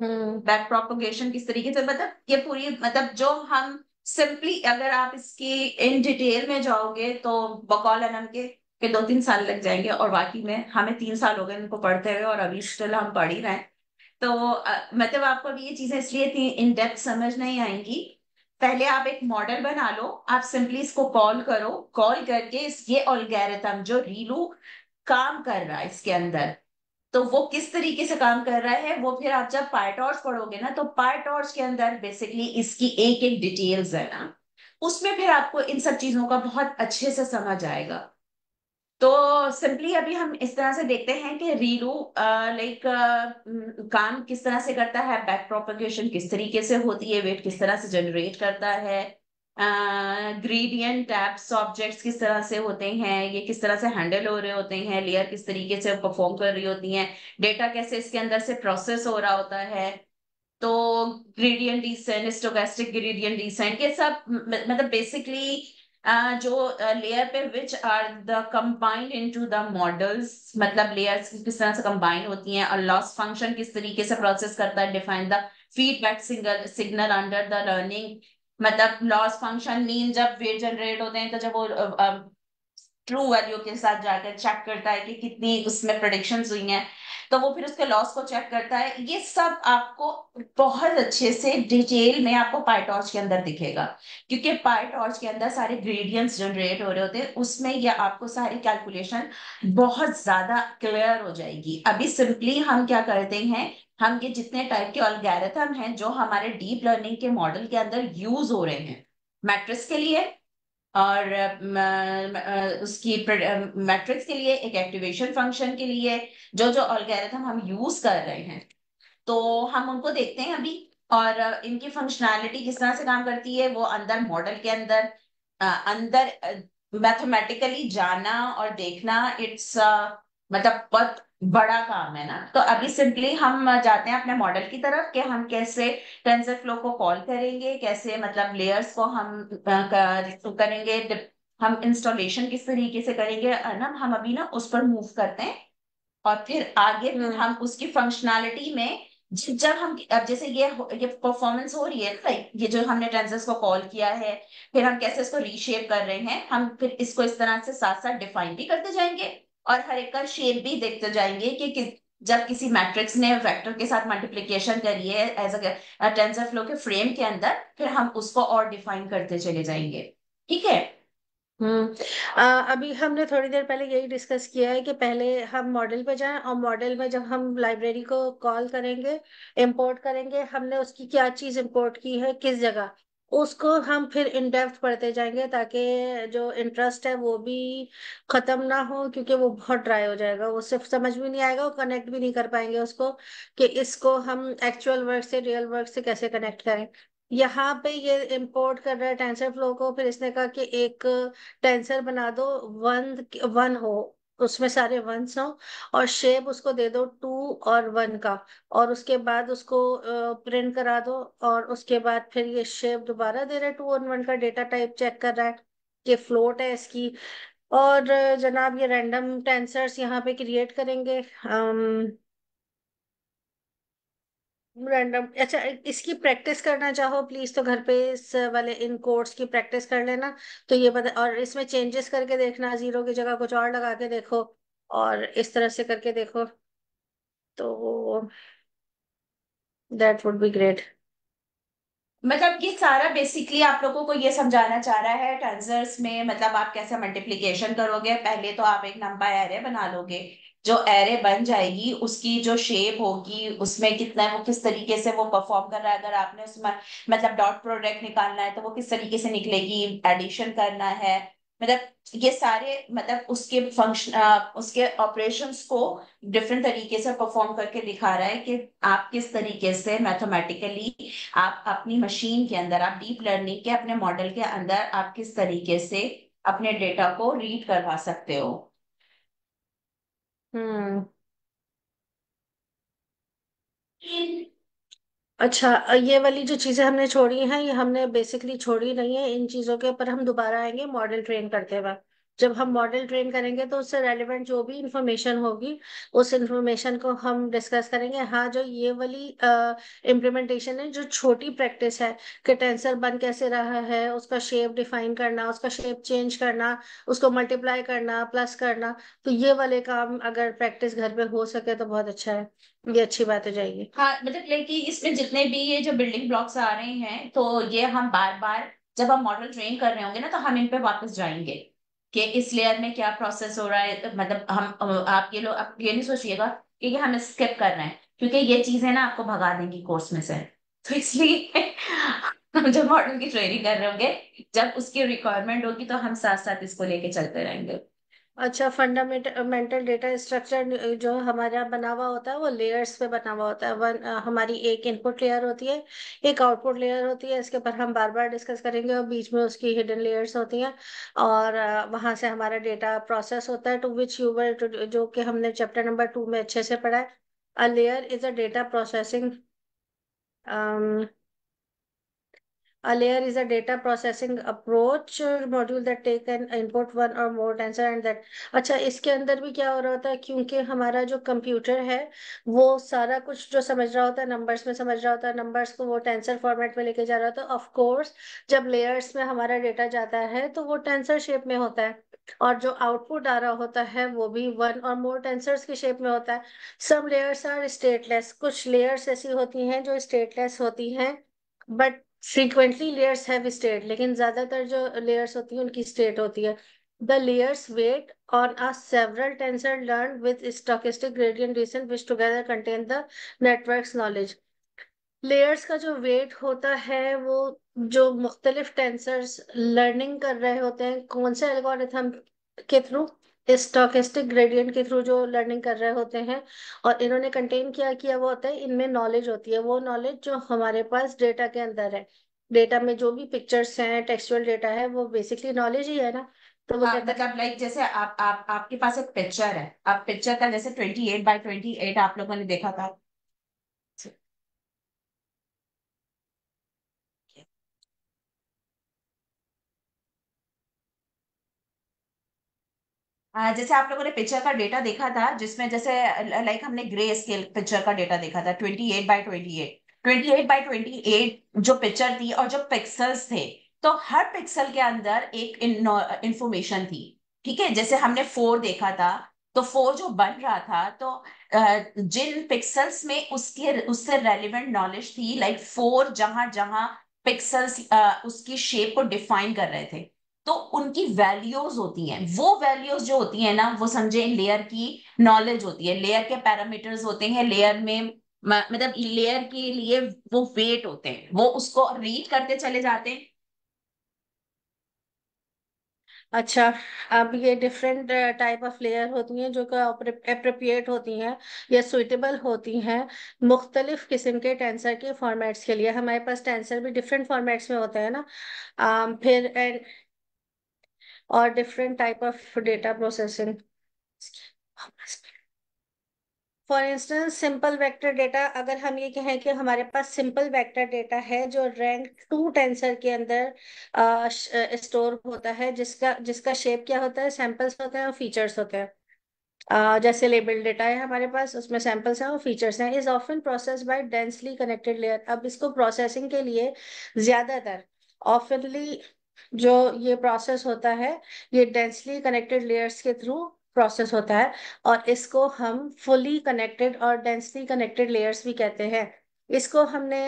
हम्म। बैक प्रोपोगेशन किस तरीके से मतलब ये पूरी मतलब जो हम सिंपली अगर आप इसकी इन डिटेल में जाओगे तो बकौल अनम के के दो तीन साल लग जाएँगे और बाकी में हमें तीन साल हो गए इनको पढ़ते हुए और अभी स्टिल हम पढ़ ही रहे हैं। तो मतलब आपको अभी ये चीज़ें इसलिए इतनी इन डेप्थ समझ नहीं आएँगी। पहले आप एक मॉडल बना लो, आप सिंपली इसको कॉल करो। कॉल करके इस, ये ऑलगैरिथम जो रीलू काम कर रहा है इसके अंदर तो वो किस तरीके से काम कर रहा है, वो फिर आप जब पायटॉर्च पढ़ोगे ना तो पायटॉर्च के अंदर बेसिकली इसकी एक एक डिटेल्स है ना, उसमें फिर आपको इन सब चीज़ों का बहुत अच्छे से समझ आएगा। तो सिंपली अभी हम इस तरह से देखते हैं कि रीलू लाइक काम किस तरह से करता है बैक प्रोपगेशन किस तरीके से होती है वेट किस तरह से जनरेट करता है ग्रेडियंट टैप्स ऑब्जेक्ट्स किस तरह से होते हैं, ये किस तरह से हैंडल हो रहे होते हैं लेयर किस तरीके से परफॉर्म कर रही होती हैं डेटा कैसे इसके अंदर से प्रोसेस हो रहा होता है तो gradient descent stochastic gradient descent ये सब मतलब बेसिकली जो लेयर पे which are the combined into the models मतलब लेयर्स किस तरह से कंबाइन होती हैं, और लॉस फ़ंक्शन किस तरीके से प्रोसेस करता है define the feedback signal signal under the learning मतलब लॉस फ़ंक्शन मीन जब वेट जनरेट होते हैं तो जब वो ट्रू वैल्यू के साथ जाकर चेक करता है कि कितनी उसमें प्रोडिक्शन हुई हैं तो वो फिर उसके लॉस को चेक करता है। ये सब आपको बहुत अच्छे से डिटेल में आपको पाइटॉर्च के अंदर दिखेगा। क्योंकि पाइटॉर्च के अंदर सारे ग्रेडियंट्स जनरेट हो रहे होते हैं, उसमें ये आपको सारी कैलकुलेशन बहुत ज़्यादा क्लियर हो जाएगी। अभी सिंपली हम क्या करते हैं, हम ये जितने टाइप के अलगैरिथम हैं जो हमारे डीप लर्निंग के मॉडल के अंदर यूज़ हो रहे हैं मैट्रिक्स के लिए और उसकी मैट्रिक्स के लिए, एक एक्टिवेशन फ़ंक्शन के लिए, जो जो अलगैरिथम हम यूज़ कर रहे हैं। तो हम उनको देखते हैं अभी, और इनकी फंक्शनैलिटी किस तरह से काम करती है, वो अंदर मॉडल के अंदर अंदर मैथमेटिकली जाना और देखना इट्स मतलब बहुत बड़ा काम है ना। तो अभी सिंपली हम जाते हैं अपने मॉडल की तरफ़ कि हम कैसे टेंसर फ्लो को कॉल करेंगे कैसे मतलब लेयर्स को हम करेंगे हम इंस्टॉलेशन किस तरीके से करेंगे ना। हम अभी ना उस पर मूव करते हैं और फिर आगे फिर हम्म। हम उसकी फंक्शनैलिटी में जब हम अब जैसे ये ये परफॉर्मेंस हो रही है ना ये जो हमने टेंसर्स को कॉल किया है फिर हम कैसे इसको रीशेप कर रहे हैं हम फिर इसको इस तरह से साथ साथ डिफाइन भी करते जाएँगे। और हर एक का शेप भी देखते जाएँगे कि किस, जब किसी मैट्रिक्स ने वेक्टर के साथ मल्टीप्लिकेशन करी है एज अ टेंसर फ्लो के फ्रेम के अंदर, फिर हम उसको और डिफाइन करते चले जाएँगे। ठीक है? हम्म अभी हमने थोड़ी देर पहले यही डिस्कस किया है कि पहले हम मॉडल पे जाएँ और मॉडल में जब हम लाइब्रेरी को कॉल करेंगे इंपोर्ट करेंगे, हमने उसकी क्या चीज़ इंपोर्ट की है, किस जगह? उसको हम फिर इन डेप्थ पढ़ते जाएँगे ताकि जो इंटरेस्ट है वो भी खत्म ना हो, क्योंकि वो बहुत ड्राई हो जाएगा। वो सिर्फ़ समझ भी नहीं आएगा वो कनेक्ट भी नहीं कर पाएँगे उसको कि इसको हम एक्चुअल वर्क से रियल वर्क से कैसे कनेक्ट करें। यहाँ पे ये इंपोर्ट कर रहा है टेंसर फ्लो को, फिर इसने कहा कि एक टेंसर बना दो वन वन हो। उसमें सारे वंस हो और शेप उसको दे दो टू और वन का और उसके बाद उसको प्रिंट करा दो और उसके बाद फिर ये शेप दोबारा दे रहा है टू और वन का डेटा टाइप चेक कर रहा है कि फ्लोट है इसकी और जनाब ये रैंडम टेंसर्स यहाँ पे क्रिएट करेंगे रैंडम अच्छा इसकी प्रैक्टिस करना चाहो प्लीज़ तो घर पे इस वाले इन कोड्स की प्रैक्टिस कर लेना। तो ये बता, और इसमें चेंजेस करके देखना ज़ीरो की जगह कुछ और लगा के देखो, और इस तरह से करके देखो। तो दैट वुड बी ग्रेट मतलब ये सारा बेसिकली आप लोगों को ये समझाना चाह रहा है टेंसर्स में मतलब आप कैसे मल्टीप्लिकेशन करोगे? पहले तो आप एक नंबर एरे बना लोगे। जो एरे बन जाएगी, उसकी जो शेप होगी, उसमें कितना है, वो किस तरीके से वो परफॉर्म कर रहा है, अगर आपने उसमें मतलब डॉट प्रोडक्ट निकालना है तो वो किस तरीके से निकलेगी एडिशन करना है। मतलब ये सारे मतलब उसके फ़ंक्शन उसके ऑपरेशंस को डिफरेंट तरीके से परफॉर्म करके दिखा रहा है कि आप किस तरीके से मैथमेटिकली आप अपनी मशीन के अंदर, आप डीप लर्निंग के अपने मॉडल के अंदर आप किस तरीके से अपने डेटा को रीड करवा सकते हो। हम्म। अच्छा ये वाली जो चीज़ें हमने छोड़ी हैं, ये हमने बेसिकली छोड़ी नहीं है इन चीज़ों के ऊपर हम दोबारा आएँगे मॉडल ट्रेन करते वक्त। जब हम मॉडल ट्रेन करेंगे तो उससे रेलिवेंट जो भी इंफॉर्मेशन होगी उस इंफॉर्मेशन को हम डिस्कस करेंगे। हाँ जो ये वाली इम्प्लीमेंटेशन uh, है जो छोटी प्रैक्टिस है कि टेंसर बन कैसे रहा है उसका शेप डिफाइन करना उसका शेप चेंज करना उसको मल्टीप्लाई करना प्लस करना तो ये वाले काम अगर प्रैक्टिस घर पे हो सके तो बहुत अच्छा है। ये अच्छी बात हो जाएगी। हाँ मतलब लेकिन इसमें जितने भी ये जो बिल्डिंग ब्लॉक्स आ रहे हैं तो ये हम बार बार जब हम मॉडल ट्रेन कर रहे होंगे ना तो हम इन पे वापस जाएँगे। कि इस लेयर में क्या प्रोसेस हो रहा है? मतलब हम आप ये लोग आप ये नहीं सोचिएगा कि हम स्किप कर रहे हैं, क्योंकि ये चीज़ें ना आपको भगा देंगी कोर्स में से। तो इसलिए हम जब मॉडल की ट्रेनिंग कर रहे होंगे, जब उसकी रिक्वायरमेंट होगी तो हम साथ साथ इसको लेके चलते रहेंगे। अच्छा फंडामेंटल डेटा स्ट्रक्चर जो हमारा बना हुआ होता है, वो लेयर्स पे बना हुआ होता है। वन हमारी एक इनपुट लेयर होती है, एक आउटपुट लेयर होती है, इसके ऊपर हम बार बार डिस्कस करेंगे और बीच में उसकी हिडन लेयर्स होती हैं। और वहाँ से हमारा डेटा प्रोसेस होता है टू विच यू वर जो कि हमने चैप्टर नंबर टू में अच्छे से पढ़ा है। A layer is a data processing A layer is a data processing approach, module that take an input one or more tensor and that. अच्छा इसके अंदर भी क्या हो रहा होता है? क्योंकि हमारा जो कंप्यूटर है, वो सारा कुछ जो समझ रहा होता है नंबर्स में समझ रहा होता है नंबर्स को वो टेंसर फॉर्मेट में लेके जा रहा होता है। ऑफ़ कोर्स जब लेयर्स में हमारा डेटा जाता है तो वो टेंसर शेप में होता है। और जो आउटपुट आ रहा होता है, वो भी वन और मोर टेंसर्स के शेप में होता है। सम लेयर्स आर स्टेटलेस कुछ लेयर्स ऐसी होती हैं जो स्टेटलेस होती हैं but frequently layers have state लेकिन ज़्यादातर जो लेयर्स होती हैं, उनकी स्टेट होती है। The layers weight on a several tensor learned with stochastic gradient descent, which together contain the network's knowledge. Layers का जो वेट होता है, वो जो मुख्तलिफ़ टेंसर्स लर्निंग कर रहे होते हैं, कौन से एल्गोरिथम के थ्रू स्टोकेस्टिक ग्रेडियंट के थ्रू जो लर्निंग कर रहे होते हैं और इन्होंने कंटेन किया किया वो होता है इनमें नॉलेज होती है। वो नॉलेज जो हमारे पास डेटा के अंदर है। डेटा में जो भी पिक्चर्स हैं टेक्सचुअल डेटा है वो बेसिकली नॉलेज ही है ना। तो वो हाँ मतलब लाइक जैसे आप आप आपके पास एक पिक्चर है। आप पिक्चर का जैसे twenty eight by twenty eight आप लोगों ने देखा था। जैसे आप लोगों ने पिक्चर का डेटा देखा था, जिसमें जैसे लाइक हमने ग्रे स्केल पिक्चर का डेटा देखा था twenty eight by twenty eight twenty eight by twenty eight जो पिक्चर थी और जो पिक्सल्स थे तो हर पिक्सल के अंदर एक इंफॉर्मेशन थी, ठीक है? जैसे हमने फोर देखा था तो फोर जो बन रहा था तो जिन पिक्सल्स में उसके, उससे रेलिवेंट नॉलेज थी लाइक फोर जहाँ जहाँ पिक्सल्स उसकी शेप को डिफाइन कर रहे थे तो उनकी वैल्यूज़ होती हैं। वो वैल्यूज़ जो होती हैं ना वो समझे लेयर की नॉलेज होती है। लेयर के पैरामीटर्स होते हैं लेयर में मतलब लेयर के लिए वो वेट होते हैं। वो उसको रीड करते चले जाते हैं। अच्छा अब ये डिफरेंट टाइप ऑफ़ लेयर होती हैं जो कि अप्रोप्रिएट होती हैं या सुइटेबल होती हैं मुख्तलिफ़ किस्म के टेंसर के फॉर्मेट्स के लिए। हमारे पास टेंसर भी डिफरेंट फॉर्मेट्स में होते हैं ना। अम, फिर और different type of data processing for instance simple vector data अगर हम ये कहें कि हमारे पास सिंपल वेक्टर डेटा है जो रैंक टू टेंसर के अंदर स्टोर होता है जिसका जिसका शेप क्या होता है? सैंपल्स होते हैं और फीचर्स होते हैं। Uh, जैसे लेबल डेटा है हमारे पास उसमें सैंपल्स हैं और फीचर्स हैं। Is often process by densely connected layer अब इसको प्रोसेसिंग के लिए ज़्यादातर ऑफनली जो ये प्रोसेस होता है, ये डेंसली कनेक्टेड लेयर्स के थ्रू प्रोसेस होता है और इसको हम फुली कनेक्टेड और डेंसली कनेक्टेड लेयर्स भी कहते हैं। इसको हमने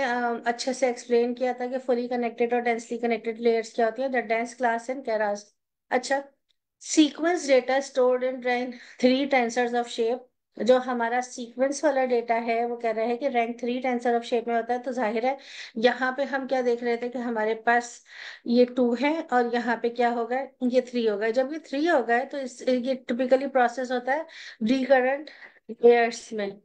अच्छे से एक्सप्लेन किया था कि फुली कनेक्टेड और डेंसली कनेक्टेड लेयर्स क्या होती है the dense class in Keras अच्छा sequence data stored in three tensors of shape जो हमारा सीक्वेंस वाला डेटा है वो कह रहा है कि rank three tensor of shape में होता है तो ज़ाहिर है यहाँ पे हम क्या देख रहे थे कि हमारे पास ये टू है और यहाँ पे क्या होगा ये थ्री होगा। जब ये थ्री होगा तो इस ये टिपिकली प्रोसेस होता है रिकरेंट लेयर्स में।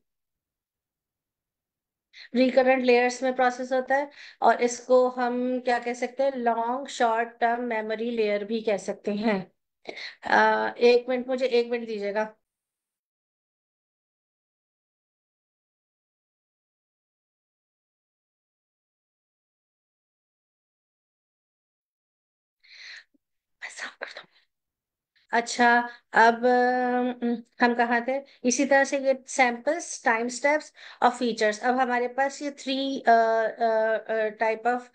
रिकरेंट लेयर्स में प्रोसेस होता है और इसको हम क्या कह सकते हैं long short term memory layer भी कह सकते हैं। आ, एक मिनट मुझे एक मिनट दीजिएगा। अच्छा अब हम कहा थे? इसी तरह से ये सैंपल्स टाइम स्टेप्स और फीचर्स अब हमारे पास ये थ्री टाइप ऑफ़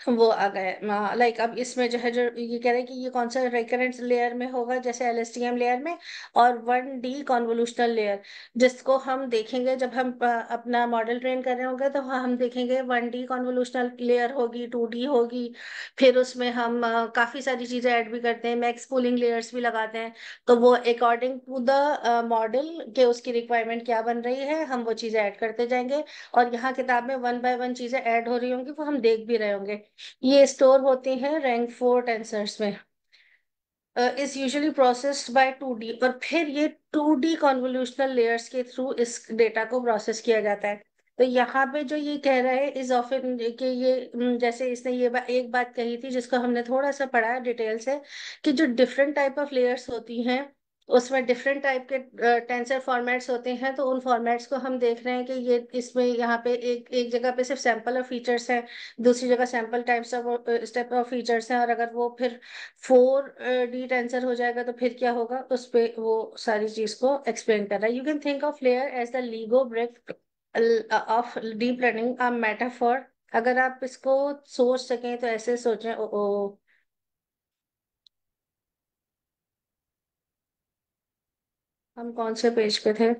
वो आ गए। लाइक अब इसमें जो है, जो ये कह रहे हैं कि ये कौन सा रिकरेंट लेयर में होगा, जैसे एल एलएसटीएम लेयर में, और वन डी कॉन्वोल्यूशनल लेयर जिसको हम देखेंगे, जब हम अपना मॉडल ट्रेन कर रहे होंगे तो हम देखेंगे वन डी कॉन्वोल्यूशनल लेयर होगी टू डी होगी। फिर उसमें हम काफ़ी सारी चीज़ें ऐड भी करते हैं मैक्स पूलिंग लेयर्स भी लगाते हैं। तो वो अकॉर्डिंग टू द मॉडल के उसकी रिक्वायरमेंट क्या बन रही है, हम वो चीज़ें ऐड करते जाएँगे। और यहाँ किताब में वन बाय वन चीज़ें ऐड हो रही होंगी, वो हम देख भी रहे होंगे। ये स्टोर होते हैं रैंक फोर टेंसर्स में। Is usually processed by two D और फिर ये टू डी कॉन्वोल्यूशनल लेयर्स के थ्रू इस डेटा को प्रोसेस किया जाता है। तो यहाँ पे जो ये कह रहा है इज़ ऑफन कि ये जैसे इसने ये बा, एक बात कही थी जिसको हमने थोड़ा सा पढ़ा डिटेल से कि जो डिफरेंट टाइप ऑफ़ लेयर्स होती हैं उसमें डिफरेंट टाइप के टेंसर फॉर्मेट्स होते हैं तो उन फॉर्मेट्स को हम देख रहे हैं कि ये इसमें यहाँ पे एक एक जगह पे सिर्फ़ सैंपल और फीचर्स हैं दूसरी जगह sample types of step of features हैं और अगर वो फिर फोर डी टेंसर हो जाएगा तो फिर क्या होगा? उस पर वो सारी चीज़ को एक्सप्लेन कर रहा है। You can think of layer as the Lego brick of deep learning metaphor अगर आप इसको सोच सकें तो ऐसे सोचें ओ, ओ हम कौन से पेज पे थे?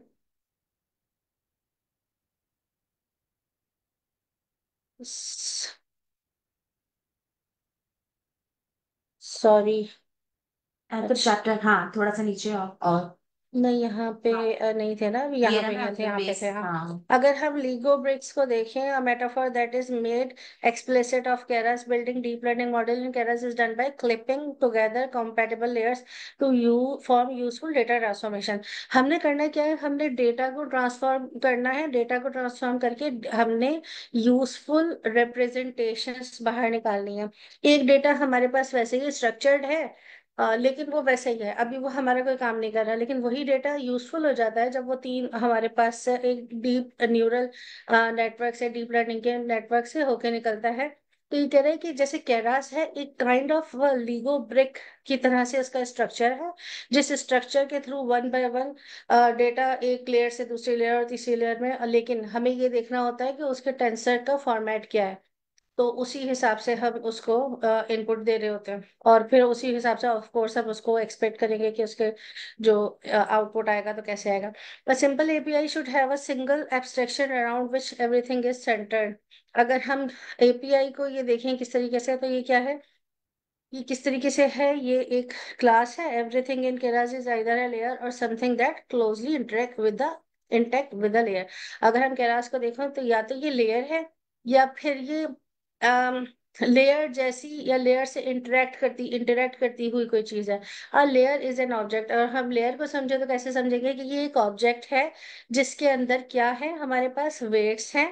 सॉरी चैप्टर हाँ थोड़ा सा नीचे और, और नहीं यहाँ पे नहीं थे ना यहाँ पे यहाँ थे यहाँ पे थे हाँ हाँ। अगर हम लीगो ब्रिक्स को देखें a metaphor that is made explicit of Keras building deep learning model in Keras is done by clipping together compatible layers to you form useful data transformation हमने करना क्या है? हमने डेटा को ट्रांसफॉर्म करना है। डेटा को ट्रांसफॉर्म करके हमने यूजफुल रिप्रेजेंटेशंस बाहर निकालनी है। एक डेटा हमारे पास वैसे ही स्ट्रक्चर्ड है। आ, लेकिन वो वैसा ही है। अभी वो हमारा कोई काम नहीं कर रहा लेकिन वही डेटा यूजफुल हो जाता है जब वो तीन हमारे पास से एक डीप न्यूरल नेटवर्क से डीप लर्निंग के नेटवर्क से होके निकलता है। तो ये कह रहे हैं कि जैसे कैरास है एक काइंड ऑफ़ लीगो ब्रिक की तरह से उसका स्ट्रक्चर है जिस स्ट्रक्चर के through one by one data एक लेयर से दूसरी लेयर और तीसरी लेयर में लेकिन हमें ये देखना होता है कि उसके टेंसर का फॉर्मेट क्या है। तो उसी हिसाब से हम उसको इनपुट दे रहे होते हैं। और फिर उसी हिसाब से ऑफ़ कोर्स हम उसको एक्सपेक्ट करेंगे कि उसके जो आउटपुट आएगा तो कैसे आएगा। A simple API should have a single abstraction around which everything is centered अगर हम API को ये देखें किस तरीके से तो ये क्या है? ये किस तरीके से है? ये एक क्लास है। Everything in Keras is either a layer or something that closely interact with the interact with the layer अगर हम केराज को देखें तो या तो ये लेयर है, या फिर ये लेयर um, जैसी या लेयर से इंटरेक्ट करती इंटरेक्ट करती हुई कोई चीज़ है। A layer is an object और हम लेयर को समझे तो कैसे समझेंगे कि ये एक ऑब्जेक्ट है जिसके अंदर क्या है? हमारे पास वेट्स हैं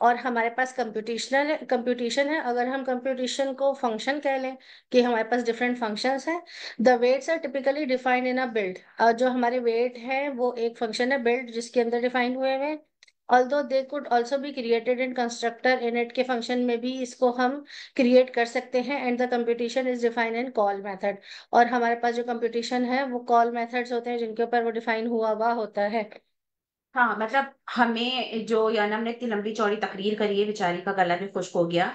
और हमारे पास कंप्यूटेशनल कंप्यूटेशन है। अगर हम कंप्यूटेशन को फ़ंक्शन कह लें कि हमारे पास डिफरेंट फ़ंक्शंस हैं the weights are typically defined in a build जो हमारे वेट है वो एक फ़ंक्शन है बिल्ड जिसके अंदर डिफाइंड हुए हुए although they could also be created in constructor init के फ़ंक्शन में भी इसको हम क्रिएट कर सकते हैं and the computation is defined in call method और हमारे पास जो कंप्यूटेशन है, वो कॉल मेथड्स होते हैं जिनके ऊपर वो डिफाइन हुआ हुआ होता है। हाँ मतलब हमें जो यानी हमने इतनी लंबी चौड़ी तकरीर करी है, बेचारी का गला भी खुश्क हो गया।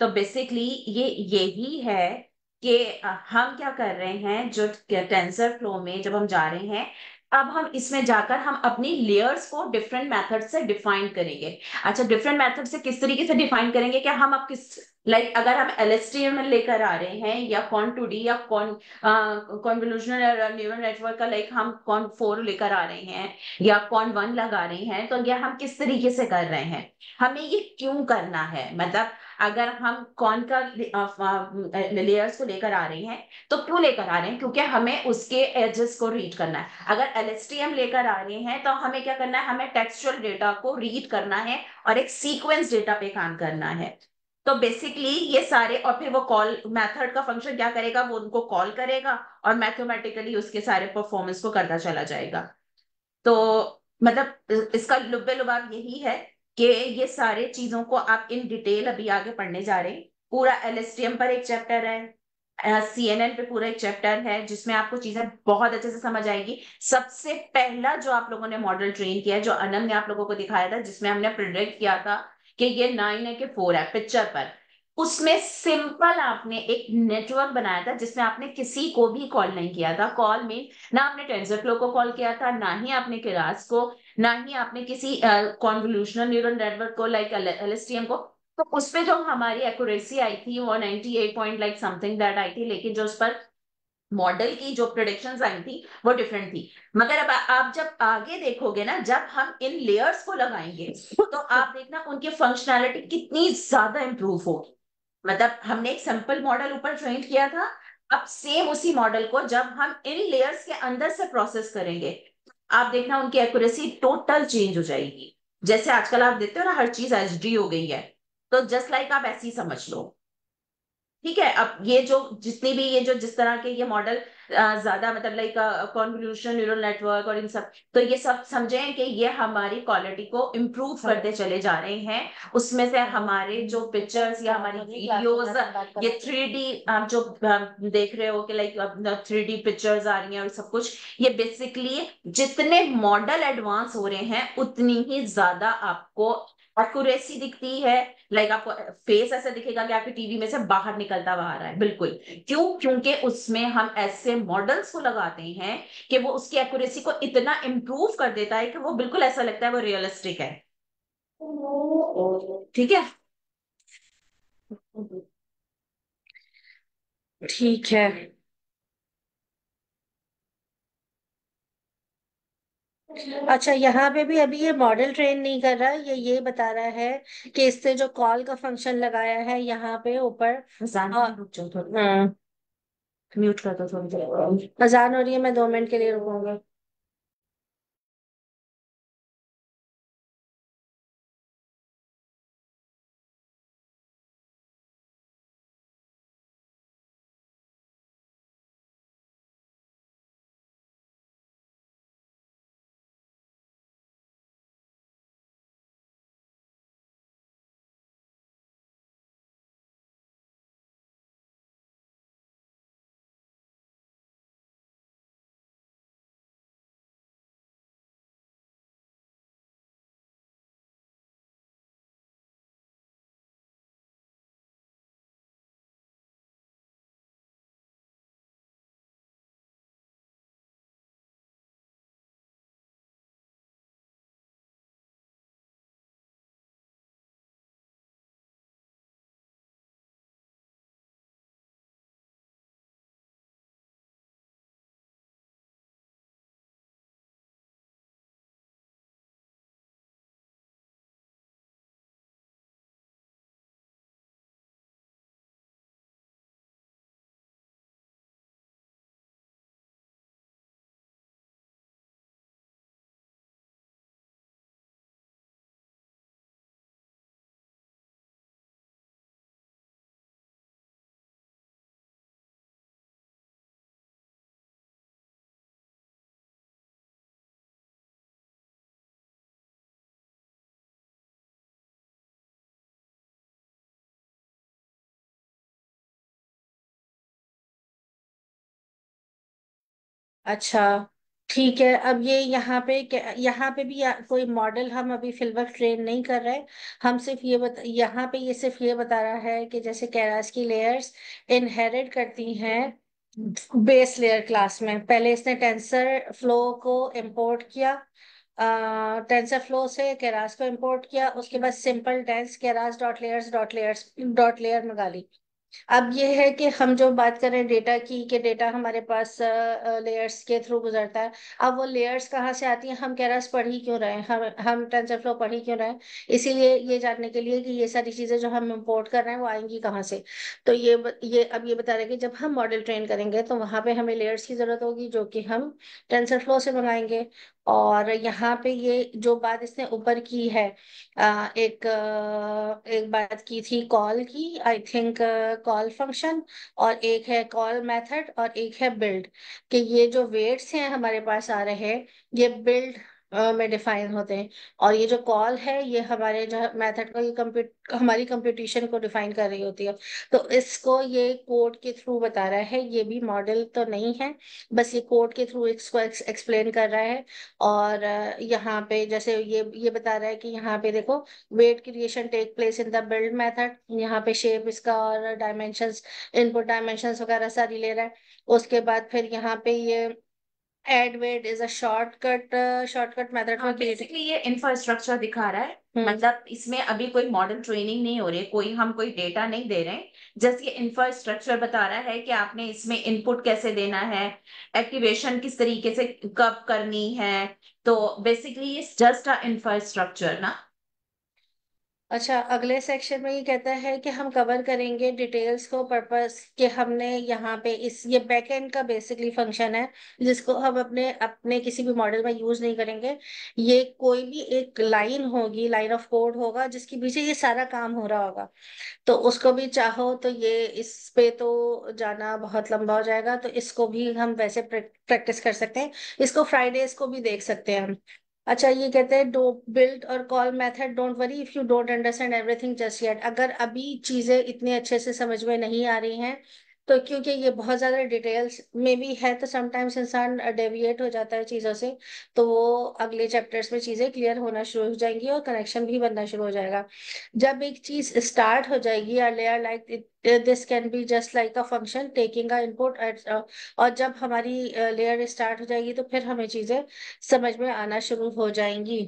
तो बेसिकली ये यही है कि हम क्या कर रहे हैं, जो टेंसर फ्लो में जब हम जा रहे हैं अब हम इसमें जाकर हम अपनी लेयर्स को डिफरेंट मेथड से डिफाइन करेंगे। अच्छा डिफरेंट मेथड से किस तरीके से डिफाइन करेंगे? क्या हम अब किस लाइक like, अगर हम एल में लेकर आ रहे हैं या कॉन टू डी या कॉन कॉन्वोल्यूशनल न्यूरल नेटवर्क का लाइक हम कॉन फोर लेकर आ रहे हैं या कॉन वन लगा रहे हैं तो यह हम किस तरीके से कर रहे हैं? हमें ये क्यों करना है? मतलब अगर हम कौन का लेयर्स को लेकर आ रहे हैं तो क्यों लेकर आ रहे हैं, क्योंकि हमें उसके एजेस को रीड करना है। अगर एलएसटीएम लेकर आ रहे हैं तो हमें क्या करना है? हमें टेक्सचुअल डेटा को रीड करना है और एक सीक्वेंस डेटा पे काम करना है। तो बेसिकली ये सारे, और फिर वो कॉल मेथड का फ़ंक्शन क्या करेगा? वो उनको कॉल करेगा और मैथमेटिकली उसके सारे परफॉर्मेंस को करता चला जाएगा। तो मतलब इसका लुबे लुबाब यही है कि ये सारे चीज़ों को आप इन डिटेल अभी आगे पढ़ने जा रहे हैं। पूरा एल पर एक चैप्टर है सी एन एन पे पूरा एक चैप्टर है, जिसमें आपको चीज़ें बहुत अच्छे से समझ आएँगी। सबसे पहला जो आप लोगों ने मॉडल ट्रेन किया, जो अनंत ने आप लोगों को दिखाया था, जिसमें हमने प्रिडिक्ट किया था कि ये नाइन है कि फोर है पिक्चर पर। उसमें सिंपल आपने एक नेटवर्क बनाया था, जिसमें आपने किसी को भी कॉल नहीं किया था। कॉल में ना आपने टेंसरफ्लो को कॉल किया था, ना ही आपने किरास को, ना ही आपने किसी कॉन्वोल्यूशनल न्यूरल नेटवर्क को लाइक एल को। तो उस जो हमारी एक्यूरेसी आई थी, वो ninety eight point like something that आई थी, लेकिन जो उस पर मॉडल की जो प्रोडिक्शन आई थी, वो डिफरेंट थी। मगर अब आप जब आगे देखोगे ना, जब हम इन लेयर्स को लगाएँगे तो आप देखना उनकी फंक्शनैलिटी कितनी ज़्यादा इंप्रूव होगी। मतलब हमने एक सिंपल मॉडल ऊपर ज्वाइन किया था, अब सेम उसी मॉडल को जब हम इन लेयर्स के अंदर से प्रोसेस करेंगे, आप देखना उनकी एक्यूरेसी टोटल चेंज हो जाएगी। जैसे आजकल आप देखते हो ना, हर चीज़ एच हो गई है। तो जस्ट लाइक like आप ऐसी समझ लो। ठीक है अब ये जो जितनी भी ये जो जिस तरह के ये मॉडल ज़्यादा मतलब लाइक कॉन्वोल्यूशन न्यूरल नेटवर्क और इन सब तो ये सब समझें कि ये हमारी क्वालिटी को इम्प्रूव। करते चले जा रहे हैं उसमें से हमारे जो पिक्चर्स या हमारी वीडियोस ये थ्री डी आप जो देख रहे हो कि लाइक थ्री डी पिक्चर्स आ रही हैं और सब कुछ ये बेसिकली जितने मॉडल एडवांस हो रहे हैं उतनी ही ज़्यादा आपको एक्यूरेसी दिखती है लाइक आपको फेस ऐसा दिखेगा कि आपके टीवी में से बाहर निकलता हुआ आ रहा है बिल्कुल। क्यों? क्योंकि उसमें हम ऐसे मॉडल्स को लगाते हैं कि वो उसकी एक्यूरेसी को इतना इम्प्रूव कर देता है कि वो बिल्कुल ऐसा लगता है वो रियलिस्टिक है। ठीक है? ठीक है। अच्छा यहाँ पे भी अभी ये मॉडल ट्रेन नहीं कर रहा ये ये बता रहा है कि इससे जो कॉल का फ़ंक्शन लगाया है यहाँ पे ऊपर हाँ। म्यूट कर दो थोड़ी देर अजान हो रही है मैं दो मिनट के लिए रुकूँगा। अच्छा ठीक है। अब ये यहाँ पे यहाँ पे भी कोई मॉडल हम अभी फ़िलहाल ट्रेन नहीं कर रहे हम सिर्फ़ ये बता, यहाँ पे ये सिर्फ़ ये बता रहा है कि जैसे केरास की लेयर्स इनहेरिट करती हैं बेस लेयर क्लास में। पहले इसने टेंसर फ्लो को इंपोर्ट किया टेंसर फ्लो से केरास को इंपोर्ट किया, उसके बाद simple dense Keras dot layers dot layers dot layer मंगा ली। अब ये है कि हम जो बात करें डेटा की, कि डेटा हमारे पास लेयर्स के थ्रू गुजरता है। अब वो लेयर्स कहाँ से आती हैं? हम कह केरास पढ़ ही क्यों रहे हैं? हम हम टेंसरफ्लो पढ़ ही क्यों रहे हैं? इसीलिए ये जानने के लिए कि ये सारी चीज़ें जो हम इम्पोर्ट कर रहे हैं, वो आएँगी कहाँ से? तो ये ये अब ये बता रहे कि जब हम मॉडल ट्रेन करेंगे तो वहाँ पर हमें लेयर्स की ज़रूरत होगी, जो कि हम टेंसरफ्लो से मंगाएँगे। और यहाँ पे ये जो बात इसने ऊपर की है एक एक बात की थी कॉल की, आई थिंक कॉल फ़ंक्शन, और एक है कॉल मेथड और एक है बिल्ड, कि ये जो वेट्स हैं हमारे पास आ रहे हैं, ये बिल्ड में डिफाइन होते हैं। और ये जो कॉल है, ये हमारे जो मेथड को, ये कंप्यूट हमारी कंप्यूटेशन को डिफाइन कर रही होती है। तो इसको ये कोड के थ्रू बता रहा है, ये भी मॉडल तो नहीं है। बस ये कोड के थ्रू इसको एक्सप्लेन कर रहा है। और यहाँ पे जैसे ये ये बता रहा है कि यहाँ पे देखो weight creation take place in the build method यहाँ पे शेप इसका और डायमेंशंस इनपुट डायमेंशंस वगैरह सारी ले रहा है। उसके बाद फिर यहाँ पे ये add weight is a shortcut shortcut method for basically ये इंफ्रास्ट्रक्चर दिखा रहा है। हम्म। मतलब इसमें अभी कोई मॉडल ट्रेनिंग नहीं हो रही कोई हम कोई डेटा नहीं दे रहे हैं। जस्ट ये इंफ्रास्ट्रक्चर बता रहा है कि आपने इसमें इनपुट कैसे देना है एक्टिवेशन किस तरीके से कब करनी है। तो बेसिकली ये जस्ट अ इंफ्रास्ट्रक्चर ना। अच्छा अगले सेक्शन में ये कहता है कि हम कवर करेंगे डिटेल्स को पर्पस कि हमने यहाँ पे इस, ये बैकएंड का बेसिकली फ़ंक्शन है, जिसको हम अपने अपने किसी भी मॉडल में यूज़ नहीं करेंगे। ये कोई भी एक लाइन होगी लाइन ऑफ़ कोड होगा, जिसके पीछे ये सारा काम हो रहा होगा। तो उसको भी चाहो तो ये इस पे तो जाना बहुत लंबा हो जाएगा तो इसको भी हम वैसे प्रैक्टिस कर सकते हैं। इसको फ्राइडेज को भी देख सकते हैं हम। अच्छा ये कहते हैं डो बिल्ड और call method don't worry if you don't understand everything just yet अगर अभी चीज़ें इतने अच्छे से समझ में नहीं आ रही हैं तो क्योंकि ये बहुत ज़्यादा डिटेल्स में भी है तो समटाइम्स इंसान डेविएट हो जाता है चीज़ों से तो वो अगले चैप्टर्स में चीज़ें क्लियर होना शुरू हो जाएँगी और कनेक्शन भी बनना शुरू हो जाएगा। जब एक चीज़ स्टार्ट हो जाएगी या layer like this can be just like a function taking a input और जब हमारी लेयर स्टार्ट हो जाएगी तो फिर हमें चीज़ें समझ में आना शुरू हो जाएँगी।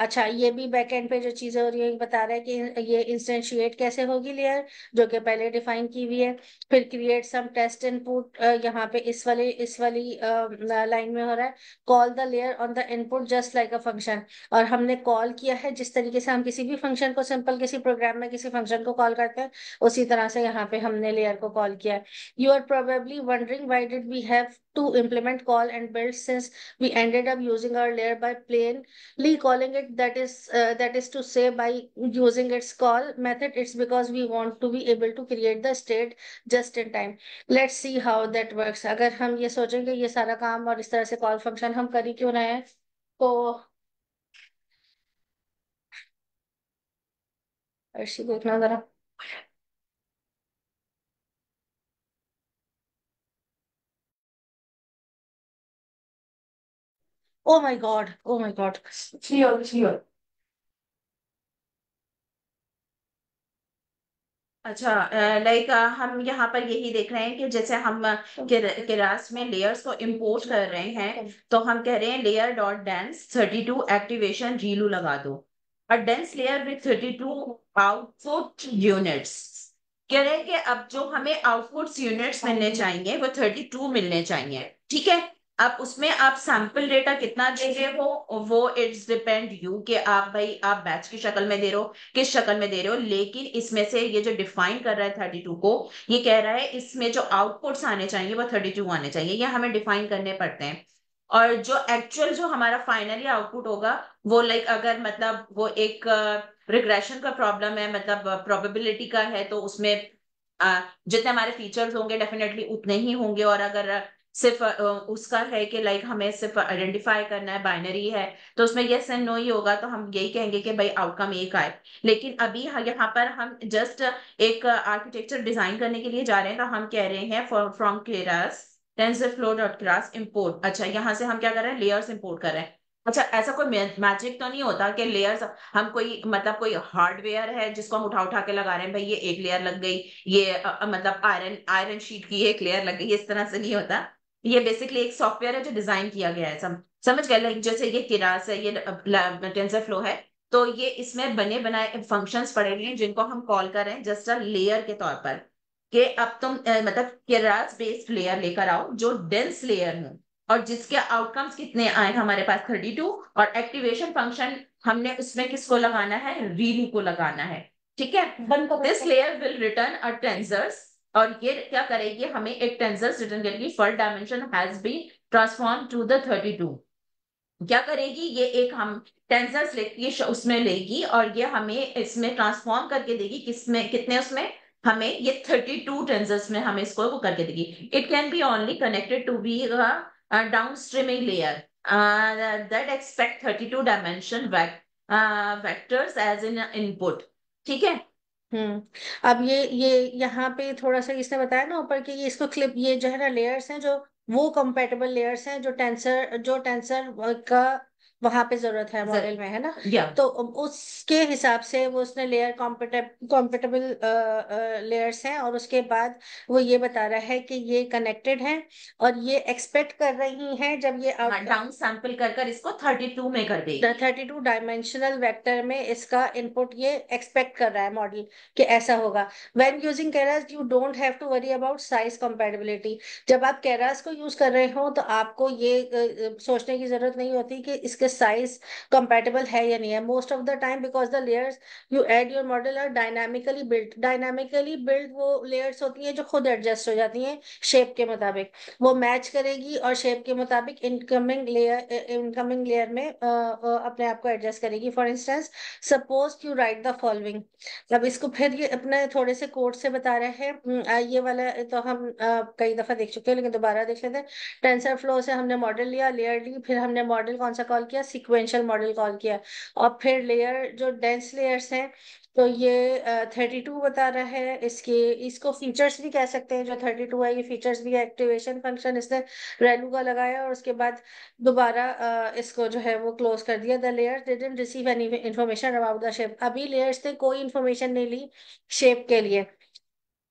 अच्छा ये भी बैकएंड पे जो चीज़ें हो रही है बता रहा है कि ये इंस्टेंशिएट कैसे होगी लेयर जो कि पहले डिफाइन की हुई है। फिर क्रिएट सम टेस्ट इनपुट यहाँ पे इस वाली इस वाली लाइन में हो रहा है। Call the layer on the input just like a function और हमने कॉल किया है, जिस तरीके से हम किसी भी फ़ंक्शन को सिंपल किसी प्रोग्राम में किसी फ़ंक्शन को कॉल करते हैं, उसी तरह से यहाँ पे हमने लेयर को कॉल किया है। You are probably wondering why did we have to implement call and build since we ended up using our layer by plainly calling it that is uh, that is to say by using its call method it's because we want to be able to create the state just in time let's see how that works अगर हम ये सोचेंगे ये सारा काम और इस तरह से कॉल फ़ंक्शन हम कर ही क्यों रहे हैं तो अर्शी देखना जरा ओ my god oh my god clear clear अच्छा लाइक हम यहाँ पर यही देख रहे हैं कि जैसे हम किर- किरास में लेयर्स को इंपोर्ट कर रहे हैं तो हम कह रहे हैं layer dot dense thirty two activation relu लगा दो। और dense layer with thirty two output units कह रहे हैं कि अब जो हमें आउटपुट्स यूनिट्स मिलने चाहिए, वो थर्टी टू मिलने चाहिए। ठीक है? अब उसमें आप सैंपल डेटा कितना दे रहे हो, वो इट्स डिपेंड यू कि आप भाई, आप बैच की शक्ल में दे रहे हो, किस शक्ल में दे रहे हो, लेकिन इसमें से ये जो डिफाइन कर रहा है थर्टी टू को, ये कह रहा है इसमें जो आउटपुट्स आने चाहिए वो थर्टी टू आने चाहिए, ये हमें डिफाइन करने पड़ते हैं। और जो एक्चुअल जो हमारा फाइनली आउटपुट होगा, वो लाइक अगर मतलब वो एक रिग्रेशन का प्रॉब्लम है मतलब प्रोबेबिलिटी का है तो उसमें जितने हमारे फीचर्स होंगे डेफिनेटली उतने ही होंगे, और अगर सिर्फ़ उसका है कि लाइक हमें सिर्फ़ आइडेंटिफाई करना है बाइनरी है तो उसमें यस एंड नो ही होगा तो हम यही कहेंगे कि भाई आउटकम एक आए। लेकिन अभी यहाँ पर हम जस्ट एक आर्किटेक्चर डिज़ाइन करने के लिए जा रहे हैं तो हम कह रहे हैं from class TensorFlow dot class import अच्छा यहाँ से हम क्या कर रहे हैं? लेयर्स इम्पोर्ट कर रहे हैं। अच्छा ऐसा कोई मैजिक तो नहीं होता कि लेयर्स हम कोई मतलब कोई हार्डवेयर है जिसको हम उठा उठा के लगा रहे हैं, भाई ये एक लेयर लग गई, ये मतलब आयरन आयरन शीट की एक लेयर लग गई, इस तरह से नहीं होता। ये बेसिकली एक सॉफ्टवेयर है जो डिज़ाइन किया गया है सम, समझ गए? लाइक जैसे ये किरास है ये टेंसर फ्लो है तो ये इसमें बने बनाए फ़ंक्शंस पड़े हुए हैं जिनको हम कॉल कर रहे हैं जस्ट अ लेयर के तौर पर कि अब तुम ए, मतलब किरास बेस्ड लेयर लेकर आओ जो डेंस लेयर हो और जिसके आउटकम्स कितने आए हमारे पास? थर्टी टू और एक्टिवेशन फ़ंक्शन हमने उसमें किसको लगाना है? रीली को लगाना है ठीक है? This layer will return a tensors और ये क्या करेगी हमें एक टेंसर्स रिटर्न करेगी first dimension has been transform to the thirty two क्या करेगी ये एक हम टेंसर्स लेगी उसमें लेगी और ये हमें इसमें ट्रांसफॉर्म करके देगी किसमें कितने उसमें? हमें ये थर्टी टू टेंसर्स में हमें इसको वो करके देगी। It can be only connected to be down streaming layer that expect 32 dimension vec uh, as in input ठीक है? हम्म अब ये ये यहाँ पे थोड़ा सा इसने बताया ना ऊपर कि ये इसको क्लिप ये जो है ना लेयर्स हैं जो वो कंपेटेबल लेयर्स हैं जो टेंसर जो टेंसर का वहाँ पे ज़रूरत है मॉडल में है ना? Yeah. तो उसके हिसाब से वो उसने लेयर कॉम्पेटेबल लेयर्स हैं और उसके बाद वो ये बता रहा है कि ये कनेक्टेड है और ये एक्सपेक्ट कर रही हैं जब ये डाउन सैंपल कर कर इसको 32 में कर देगी। 32 डायमेंशनल वेक्टर में इसका इनपुट ये एक्सपेक्ट कर रहा है मॉडल कि ऐसा होगा। When using Keras you don't have to worry about size compatibility जब आप कैरास को यूज़ कर रहे हो तो आपको ये सोचने की ज़रूरत नहीं होती कि इसके साइज़ कंपेटेबल है या नहीं है? Most of the time because the layers you add your model are dynamically build dynamically build वो लेयर्स होती हैं जो खुद एडजस्ट हो जाती हैं शेप के मुताबिक। वो मैच करेगी और शेप के मुताबिक इनकमिंग लेयर इनकमिंग लेयर में अपने आप को एडजस्ट करेगी। For instance suppose you write the following अब इसको फिर ये अपने थोड़े से कोड से बता रहे हैं। ये वाला तो हम कई दफ़ा देख चुके हैं, लेकिन दोबारा देख लेते हैं। टेंसर फ्लो से हमने मॉडल लिया लेयर ली, फिर हमने मॉडल कौन सा कॉल किया? सिक्वेंशियल मॉडल कॉल किया। और फिर लेयर जो डेंस लेयर्स हैं तो ये थर्टी टू बता रहा है। इसके, इसको फीचर्स भी कह सकते हैं, जो थर्टी टू है, ये फीचर्स भी एक्टिवेशन फ़ंक्शन इसने वैल्यू का लगाया और उसके बाद दोबारा इसको जो है वो क्लोज कर दिया। The layer didn't receive any information about the shape अभी लेयर्स ने कोई इन्फॉर्मेशन नहीं ली शेप के लिए।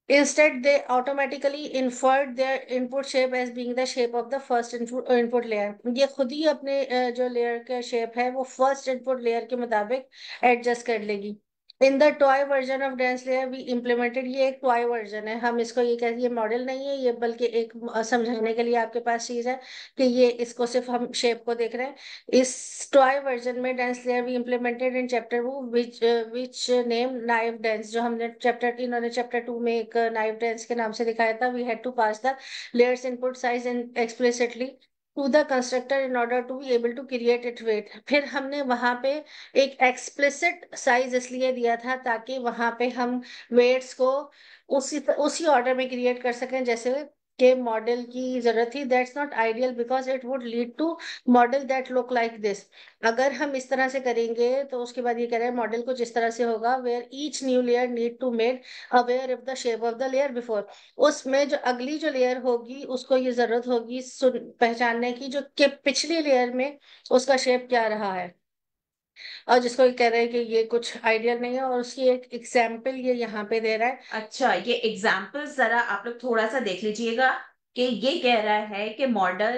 Instead, they automatically inferred their input shape as being the shape of the first input, layer. ये खुद ही अपने जो layer का shape है वो first input layer के मुताबिक adjust कर लेगी in the toy version of dense layer we implemented ये एक टॉय वर्जन है। हम इसको ये कहते ये मॉडल नहीं है, ये बल्कि एक समझाने के लिए आपके पास चीज़ है कि ये इसको सिर्फ़ हम शेप को देख रहे हैं। इस टॉय वर्जन में dense layer we implemented in chapter वो which which name naive dense जो हमने चैप्टर इन्होंने चैप्टर टू में एक नाइव डेंस के नाम से दिखाया था। We had to pass the layers input size in explicitly to the constructor in order to be able to create it weight फिर हमने वहाँ पे एक एक्सप्लिसिट साइज़ इसलिए दिया था ताकि वहाँ पे हम वेट्स को उसी उसी ऑर्डर में क्रिएट कर सकें, जैसे के मॉडल की ज़रूरत थी that's not ideal because it would lead to model that look like this अगर हम इस तरह से करेंगे तो उसके बाद ये कह रहे हैं मॉडल कुछ इस तरह से होगा where each new layer need to made aware of the shape of the layer before उसमें जो अगली जो लेयर होगी, उसको ये ज़रूरत होगी सुन, पहचानने की, जो कि पिछली लेयर में उसका शेप क्या रहा है। और जिसको ये कह रहे हैं कि ये कुछ आइडियल नहीं है और उसकी एक एग्ज़ाम्पल ये यहाँ पे दे रहा है। अच्छा ये एग्ज़ाम्पल जरा आप लोग थोड़ा सा देख लीजिएगा कि ये कह रहा है कि मॉडल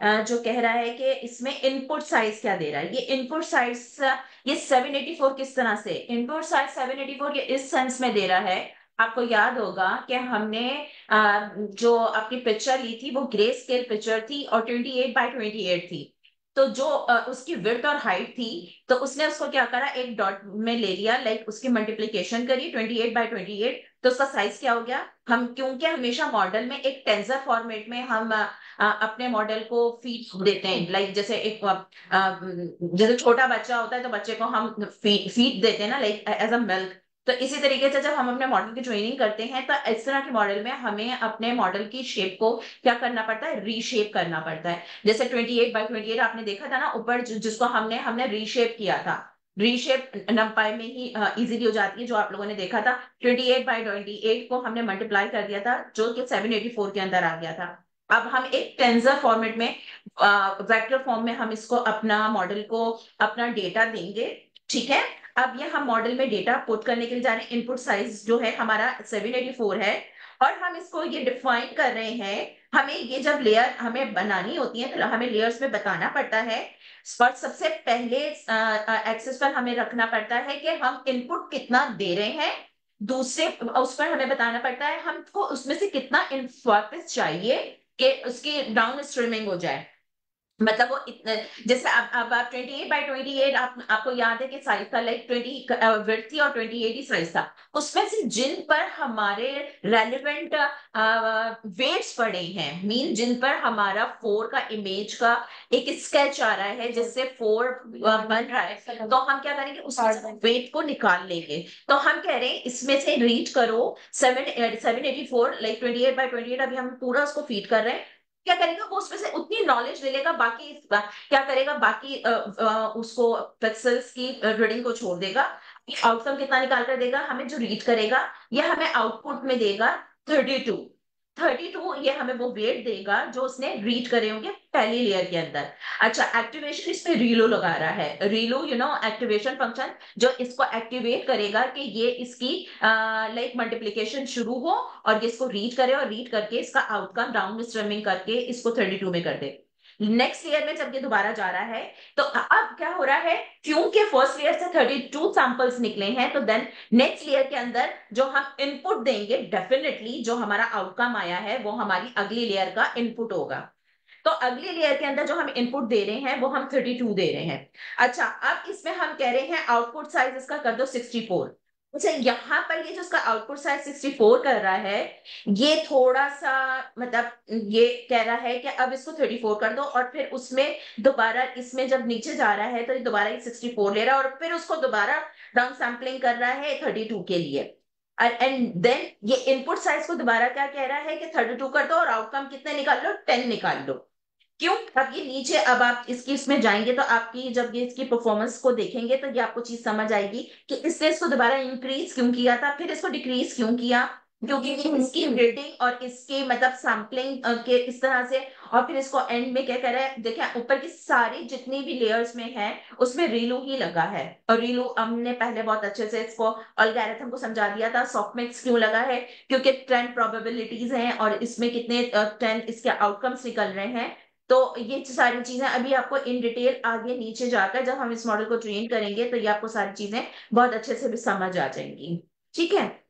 जो कह रहा है कि इसमें इनपुट साइज़ क्या दे रहा है? ये इनपुट साइज़ ये 784 किस तरह से? इनपुट साइज़ 784 ये इस सेंस में दे रहा है। आपको याद होगा कि हमने जो आपकी पिक्चर ली थी वो ग्रे स्केल पिक्चर थी और 28 बाय 28 थी। तो जो उसकी विर्थ और हाइट थी तो उसने उसको क्या करा एक डॉट में ले लिया लाइक उसकी मल्टीप्लीकेशन करी 28 बाय 28 तो उसका साइज़ क्या हो गया? हम क्योंकि हमेशा मॉडल में एक टेंसर फॉर्मेट में हम आ, अपने मॉडल को फीट देते हैं। लाइक जैसे एक जैसे छोटा बच्चा होता है तो बच्चे को हम फीट देते हैं ना लाइक एज अ मिल्क तो इसी तरीके से जब हम अपने मॉडल की ट्रेनिंग करते हैं तो इस तरह के मॉडल में हमें अपने मॉडल की शेप को क्या करना पड़ता है? रीशेप करना पड़ता है। जैसे 28 बाई 28 आपने देखा था ना, ऊपर जिसको हमने हमने रीशेप किया था। रीशेप नंपाई में ही इजीली हो जाती है, जो आप लोगों ने देखा था। 28 बाई 28 को हमने मल्टीप्लाई कर दिया था, जो कि 784 के अंदर आ गया था। अब हम एक टेंजर फॉर्मेट में वेक्टर फॉर्म में हम इसको अपना मॉडल को, अपना डेटा देंगे, ठीक है? अब ये हम मॉडल में डेटा पुट करने के लिए जा रहे हैं। इनपुट साइज़ जो है हमारा 784 है और हम इसको ये डिफाइन कर रहे हैं। हमें ये जब लेयर हमें बनानी होती है तो हमें लेयर्स में बताना पड़ता है। पर सबसे पहले एक्सेस पर हमें रखना पड़ता है कि हम इनपुट कितना दे रहे हैं। दूसरे, उस पर हमें बताना पड़ता है, हमको उसमें से कितना वापस चाहिए कि उसकी डाउन स्ट्रीमिंग हो जाए। मतलब वो इतने जैसे अब अब आप 28 बाई 28 आप आपको याद है कि साइज़ था लाइक 20 विड्थ थी और 28 ही साइज़ था। उसमें से जिन पर हमारे रेलिवेंट वेट्स पड़े हैं मीन जिन पर हमारा फोर का इमेज का एक स्केच आ रहा है जिससे फोर बन रहा है तो हम क्या करेंगे उस वेट को निकाल लेंगे। तो हम कह रहे हैं इसमें से रीड करो seven seven eighty four like twenty eight by twenty eight अभी हम पूरा उसको फ़ीड कर रहे हैं क्या करेगा? वो उसमें से उतनी नॉलेज ले लेगा बाकी क्या करेगा? बाकी आ, आ, उसको पिक्सल्स की रीडिंग को छोड़ देगा। आउटकम कितना निकाल कर देगा? हमें जो रीड करेगा या हमें आउटपुट में देगा थर्टी टू थर्टी टू ये हमें वो वेट देगा जो उसने रीड करे होंगे पहली लेयर के अंदर। अच्छा एक्टिवेशन इसमें रीलो लगा रहा है। Relu you know activation function जो इसको एक्टिवेट करेगा कि ये इसकी लाइक मल्टीप्लीकेशन शुरू हो और ये इसको रीड करे और रीड करके इसका आउटकम राउंड स्ट्रीमिंग करके इसको थर्टी टू में कर दे। नेक्स्ट ईयर में जब ये दोबारा जा रहा है तो अब क्या हो रहा है? क्योंकि फ़र्स्ट ईयर से 32 सैंपल्स निकले हैं तो देन नेक्स्ट ईयर के अंदर जो हम इनपुट देंगे डेफिनेटली जो हमारा आउटकम आया है, वो हमारी अगली लेयर का इनपुट होगा। तो अगली लेयर के अंदर जो हम इनपुट दे रहे हैं, वो हम 32 दे रहे हैं। अच्छा अब इसमें हम कह रहे हैं आउटपुट साइज़ इसका कर दो 64 अच्छा यहाँ पर ये जो उसका आउटपुट साइज़ 64 कर रहा है, ये थोड़ा सा मतलब ये कह रहा है कि अब इसको 34 कर दो और फिर उसमें दोबारा इसमें जब नीचे जा रहा है तो ये दोबारा ये 64 ले रहा है और फिर उसको दोबारा डाउन सैम्पलिंग कर रहा है 32 के लिए। एंड देन ये इनपुट साइज़ को दोबारा क्या कह रहा है कि 32 कर दो और आउटकम कितने निकाल लो? 10 निकाल लो। क्यों? अब ये नीचे, अब आप इसकी इसमें जाएँगे तो आपकी, जब ये इसकी परफॉर्मेंस को देखेंगे तो ये आपको चीज़ समझ आएगी कि इसने इसको दोबारा इंक्रीज क्यों किया था, फिर इसको डिक्रीज क्यों किया? क्योंकि इसकी रेटिंग और इसके मतलब सैम्पलिंग के इस तरह से, और फिर इसको एंड में क्या कह रहा है? देखिए, ऊपर की सारी जितनी भी लेयर्स में है, उसमें रीलू ही लगा है। और रीलू हमने पहले बहुत अच्छे से इसको अलगैरिथम को समझा दिया था सॉफ्टमेक्स क्यों लगा है? क्योंकि ट्रेंड प्रोबेबिलिटीज हैं और इसमें कितने टेन इसके आउटकम्स निकल रहे हैं। तो ये सारी चीज़ें अभी आपको इन डिटेल आगे नीचे जाकर जब हम इस मॉडल को ट्रेन करेंगे तो ये आपको सारी चीज़ें बहुत अच्छे से भी समझ आ जाएँगी। ठीक है?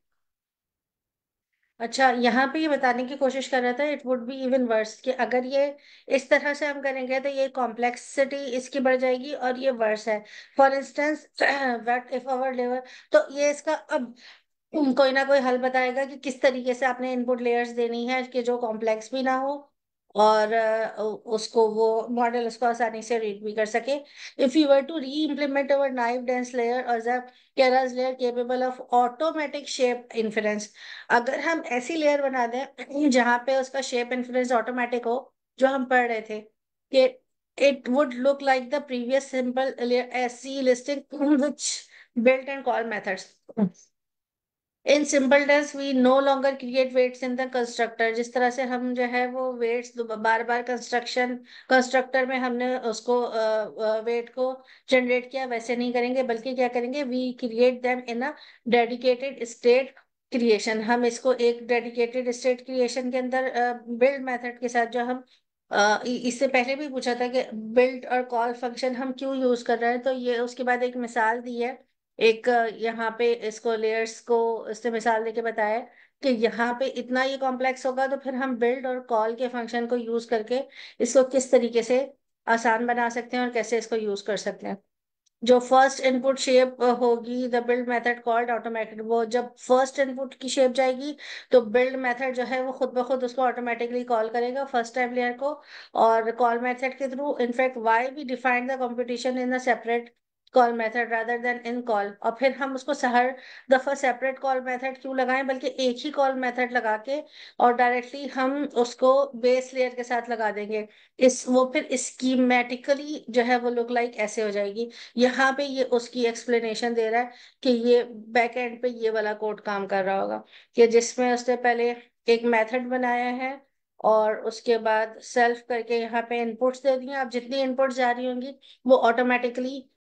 अच्छा यहाँ पे ये बताने की कोशिश कर रहा था it would be even worse कि अगर ये इस तरह से हम करेंगे तो ये कॉम्प्लेक्सिटी इसकी बढ़ जाएगी और ये वर्स है। For instance what if our layer तो ये इसका अब कोई ना कोई हल बताएगा कि किस तरीके से आपने इनपुट लेयर्स देनी है, कि जो कॉम्प्लेक्स भी ना हो और उसको वो मॉडल उसको आसानी से रीड भी कर सके if you were to reimplement our naive dense layer और Keras layer capable of automatic shape inference अगर हम ऐसी लेयर बना दें जहाँ पे उसका शेप इन्फ्लुएंस ऑटोमेटिक हो, जो हम पढ़ रहे थे, कि it would look like the previous simple SC listing, which built and call methods. In simple dense we no longer create weights in the constructor. जिस तरह से हम जो है वो वेट्स बार बार कंस्ट्रक्शन, कंस्ट्रक्टर में हमने उसको वेट को जनरेट किया, वैसे नहीं करेंगे, बल्कि क्या करेंगे we create them in a dedicated state creation हम इसको एक डेडिकेटेड स्टेट क्रिएशन के अंदर बिल्ड मेथड के साथ जो हम इससे पहले भी पूछा था कि बिल्ड और कॉल फ़ंक्शन हम क्यों यूज़ कर रहे हैं तो ये उसके बाद एक मिसाल दी है। एक यहाँ पे इसको लेयर्स को इससे मिसाल देके बताया कि यहाँ पे इतना ये कॉम्प्लेक्स होगा तो फिर हम बिल्ड और कॉल के फ़ंक्शन को यूज़ करके इसको किस तरीके से आसान बना सकते हैं और कैसे इसको यूज़ कर सकते हैं। जो फ़र्स्ट इनपुट शेप होगी the build method called automatic वो जब फ़र्स्ट इनपुट की शेप जाएगी तो बिल्ड मेथड जो है वो खुद ब खुद उसको ऑटोमेटिकली कॉल करेगा फ़र्स्ट टाइम लेयर को और कॉल मेथड के through in fact why we defined the computation in a separate call method rather than in call और फिर हम उसको हर दफ़ा सेपरेट कॉल मेथड क्यों लगाएँ? बल्कि एक ही कॉल मेथड लगा के और डायरेक्टली हम उसको बेस लेयर के साथ लगा देंगे। इस, वो फिर स्कीमेटिकली जो है वो लुक लाइक ऐसे हो जाएगी। यहाँ पे ये उसकी एक्सप्लेनेशन दे रहा है कि ये बैक एंड पे ये वाला कोड काम कर रहा होगा। कि जिसमें उसने पहले एक मेथड बनाया है और उसके बाद सेल्फ करके यहाँ पे इनपुट्स दे दिए। आप जितनी इनपुट जा रही होंगी, वो ऑटोमेटिकली